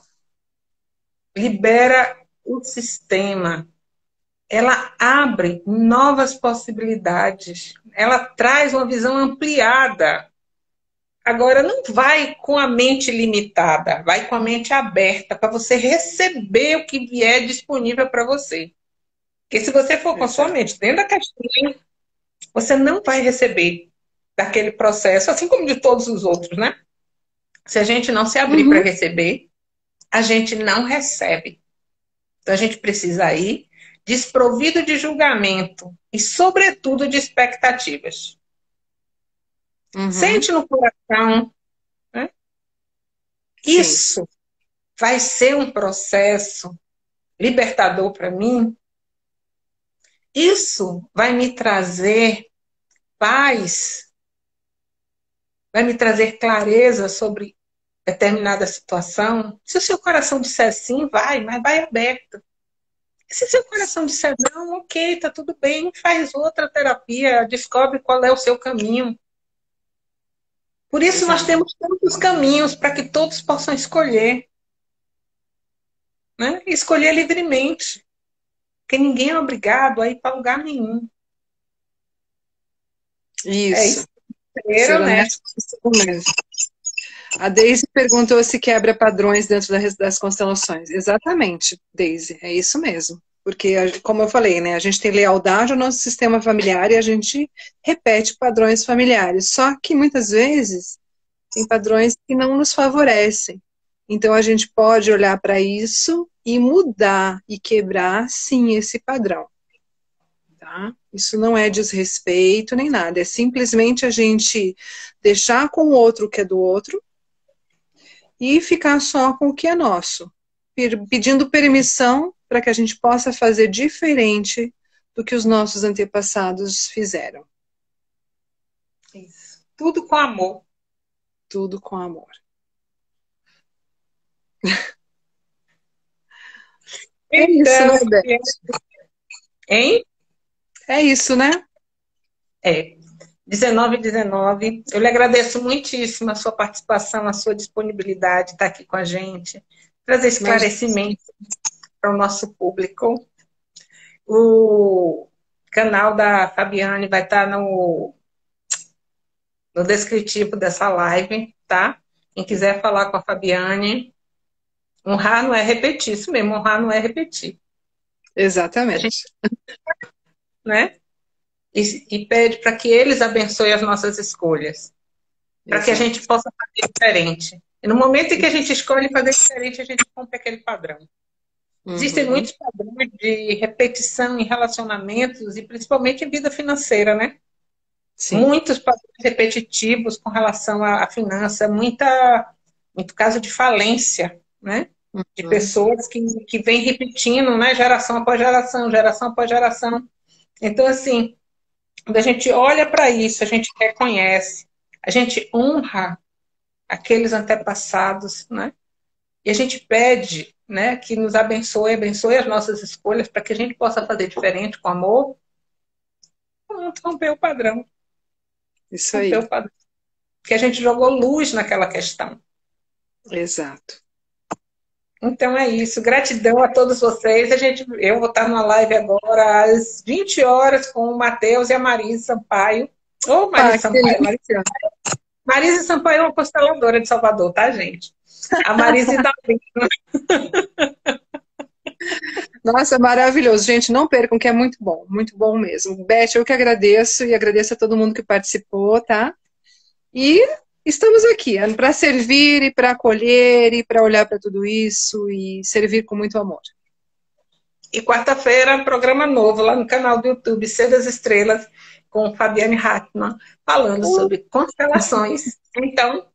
libera o sistema, ela abre novas possibilidades, ela traz uma visão ampliada. Agora, não vai com a mente limitada, vai com a mente aberta para você receber o que vier disponível para você. Porque se você for com a sua mente dentro da caixinha, você não vai receber daquele processo, assim como de todos os outros, né? Se a gente não se abrir uhum. para receber, a gente não recebe. Então a gente precisa ir desprovido de julgamento e, sobretudo, de expectativas. Uhum. Sente no coração. Né? Isso vai ser um processo libertador para mim, isso vai me trazer paz, vai me trazer clareza sobre determinada situação, se o seu coração disser sim, vai, mas vai aberto. Se seu coração disser não, ok, tá tudo bem, faz outra terapia, descobre qual é o seu caminho. Por isso nós temos tantos caminhos para que todos possam escolher. Né? Escolher livremente. Porque ninguém é obrigado a ir para lugar nenhum. Isso. É isso. Ser honesto mesmo. A Daisy perguntou se quebra padrões dentro das constelações. Exatamente, Daisy, é isso mesmo. Porque, como eu falei, né, a gente tem lealdade ao nosso sistema familiar e a gente repete padrões familiares. Só que muitas vezes tem padrões que não nos favorecem. Então a gente pode olhar para isso e mudar e quebrar, sim, esse padrão. Tá? Isso não é desrespeito nem nada, é simplesmente a gente deixar com o outro o que é do outro e ficar só com o que é nosso, pedindo permissão para que a gente possa fazer diferente do que os nossos antepassados fizeram. Isso. Tudo com amor. Tudo com amor. é então, isso, né, Beth? Hein? É isso, né? É. 19 e 19. Eu lhe agradeço muitíssimo a sua participação, a sua disponibilidade, estar aqui com a gente, trazer esclarecimento para o nosso público. O canal da Fabiane vai estar no, no descritivo dessa live, tá? Quem quiser falar com a Fabiane, honrar não é repetir, isso mesmo, honrar não é repetir. Exatamente. Gente, né? E, e pede para que eles abençoem as nossas escolhas, para que a gente possa fazer diferente. E no momento em que a gente escolhe fazer diferente, a gente cumpre aquele padrão. Uhum. Existem muitos padrões de repetição em relacionamentos e principalmente em vida financeira, né? Sim. Muitos padrões repetitivos com relação à, à finança, muita, muito caso de falência, né? Uhum. De pessoas que, que vêm repetindo, né? Geração após geração, geração após geração. Então, assim, quando a gente olha para isso, a gente reconhece, a gente honra aqueles antepassados, né? E a gente pede, né, que nos abençoe, abençoe as nossas escolhas para que a gente possa fazer diferente com amor. Pronto, romper o padrão. Isso aí. O padrão. Porque a gente jogou luz naquela questão. Exato. Então é isso. Gratidão a todos vocês. A gente, eu vou estar numa live agora às 20 horas com o Matheus e a Marisa Sampaio. Ô, oh, Marisa ah, Sampaio. Marisa, Marisa Sampaio é uma consteladora de Salvador, tá, gente? A Marisa Idalino. Nossa, maravilhoso. Gente, não percam, que é muito bom, muito bom mesmo. Beth, eu que agradeço e agradeço a todo mundo que participou, tá? E estamos aqui para servir e para acolher e para olhar para tudo isso e servir com muito amor. E quarta-feira, programa novo lá no canal do YouTube, Ser das Estrelas, com Fabiane Hartmann, falando uh. sobre constelações. Então,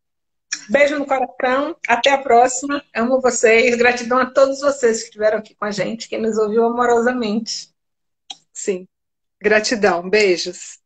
beijo no coração, até a próxima. Amo vocês, gratidão a todos vocês que estiveram aqui com a gente, que nos ouviu amorosamente. Sim, gratidão, beijos.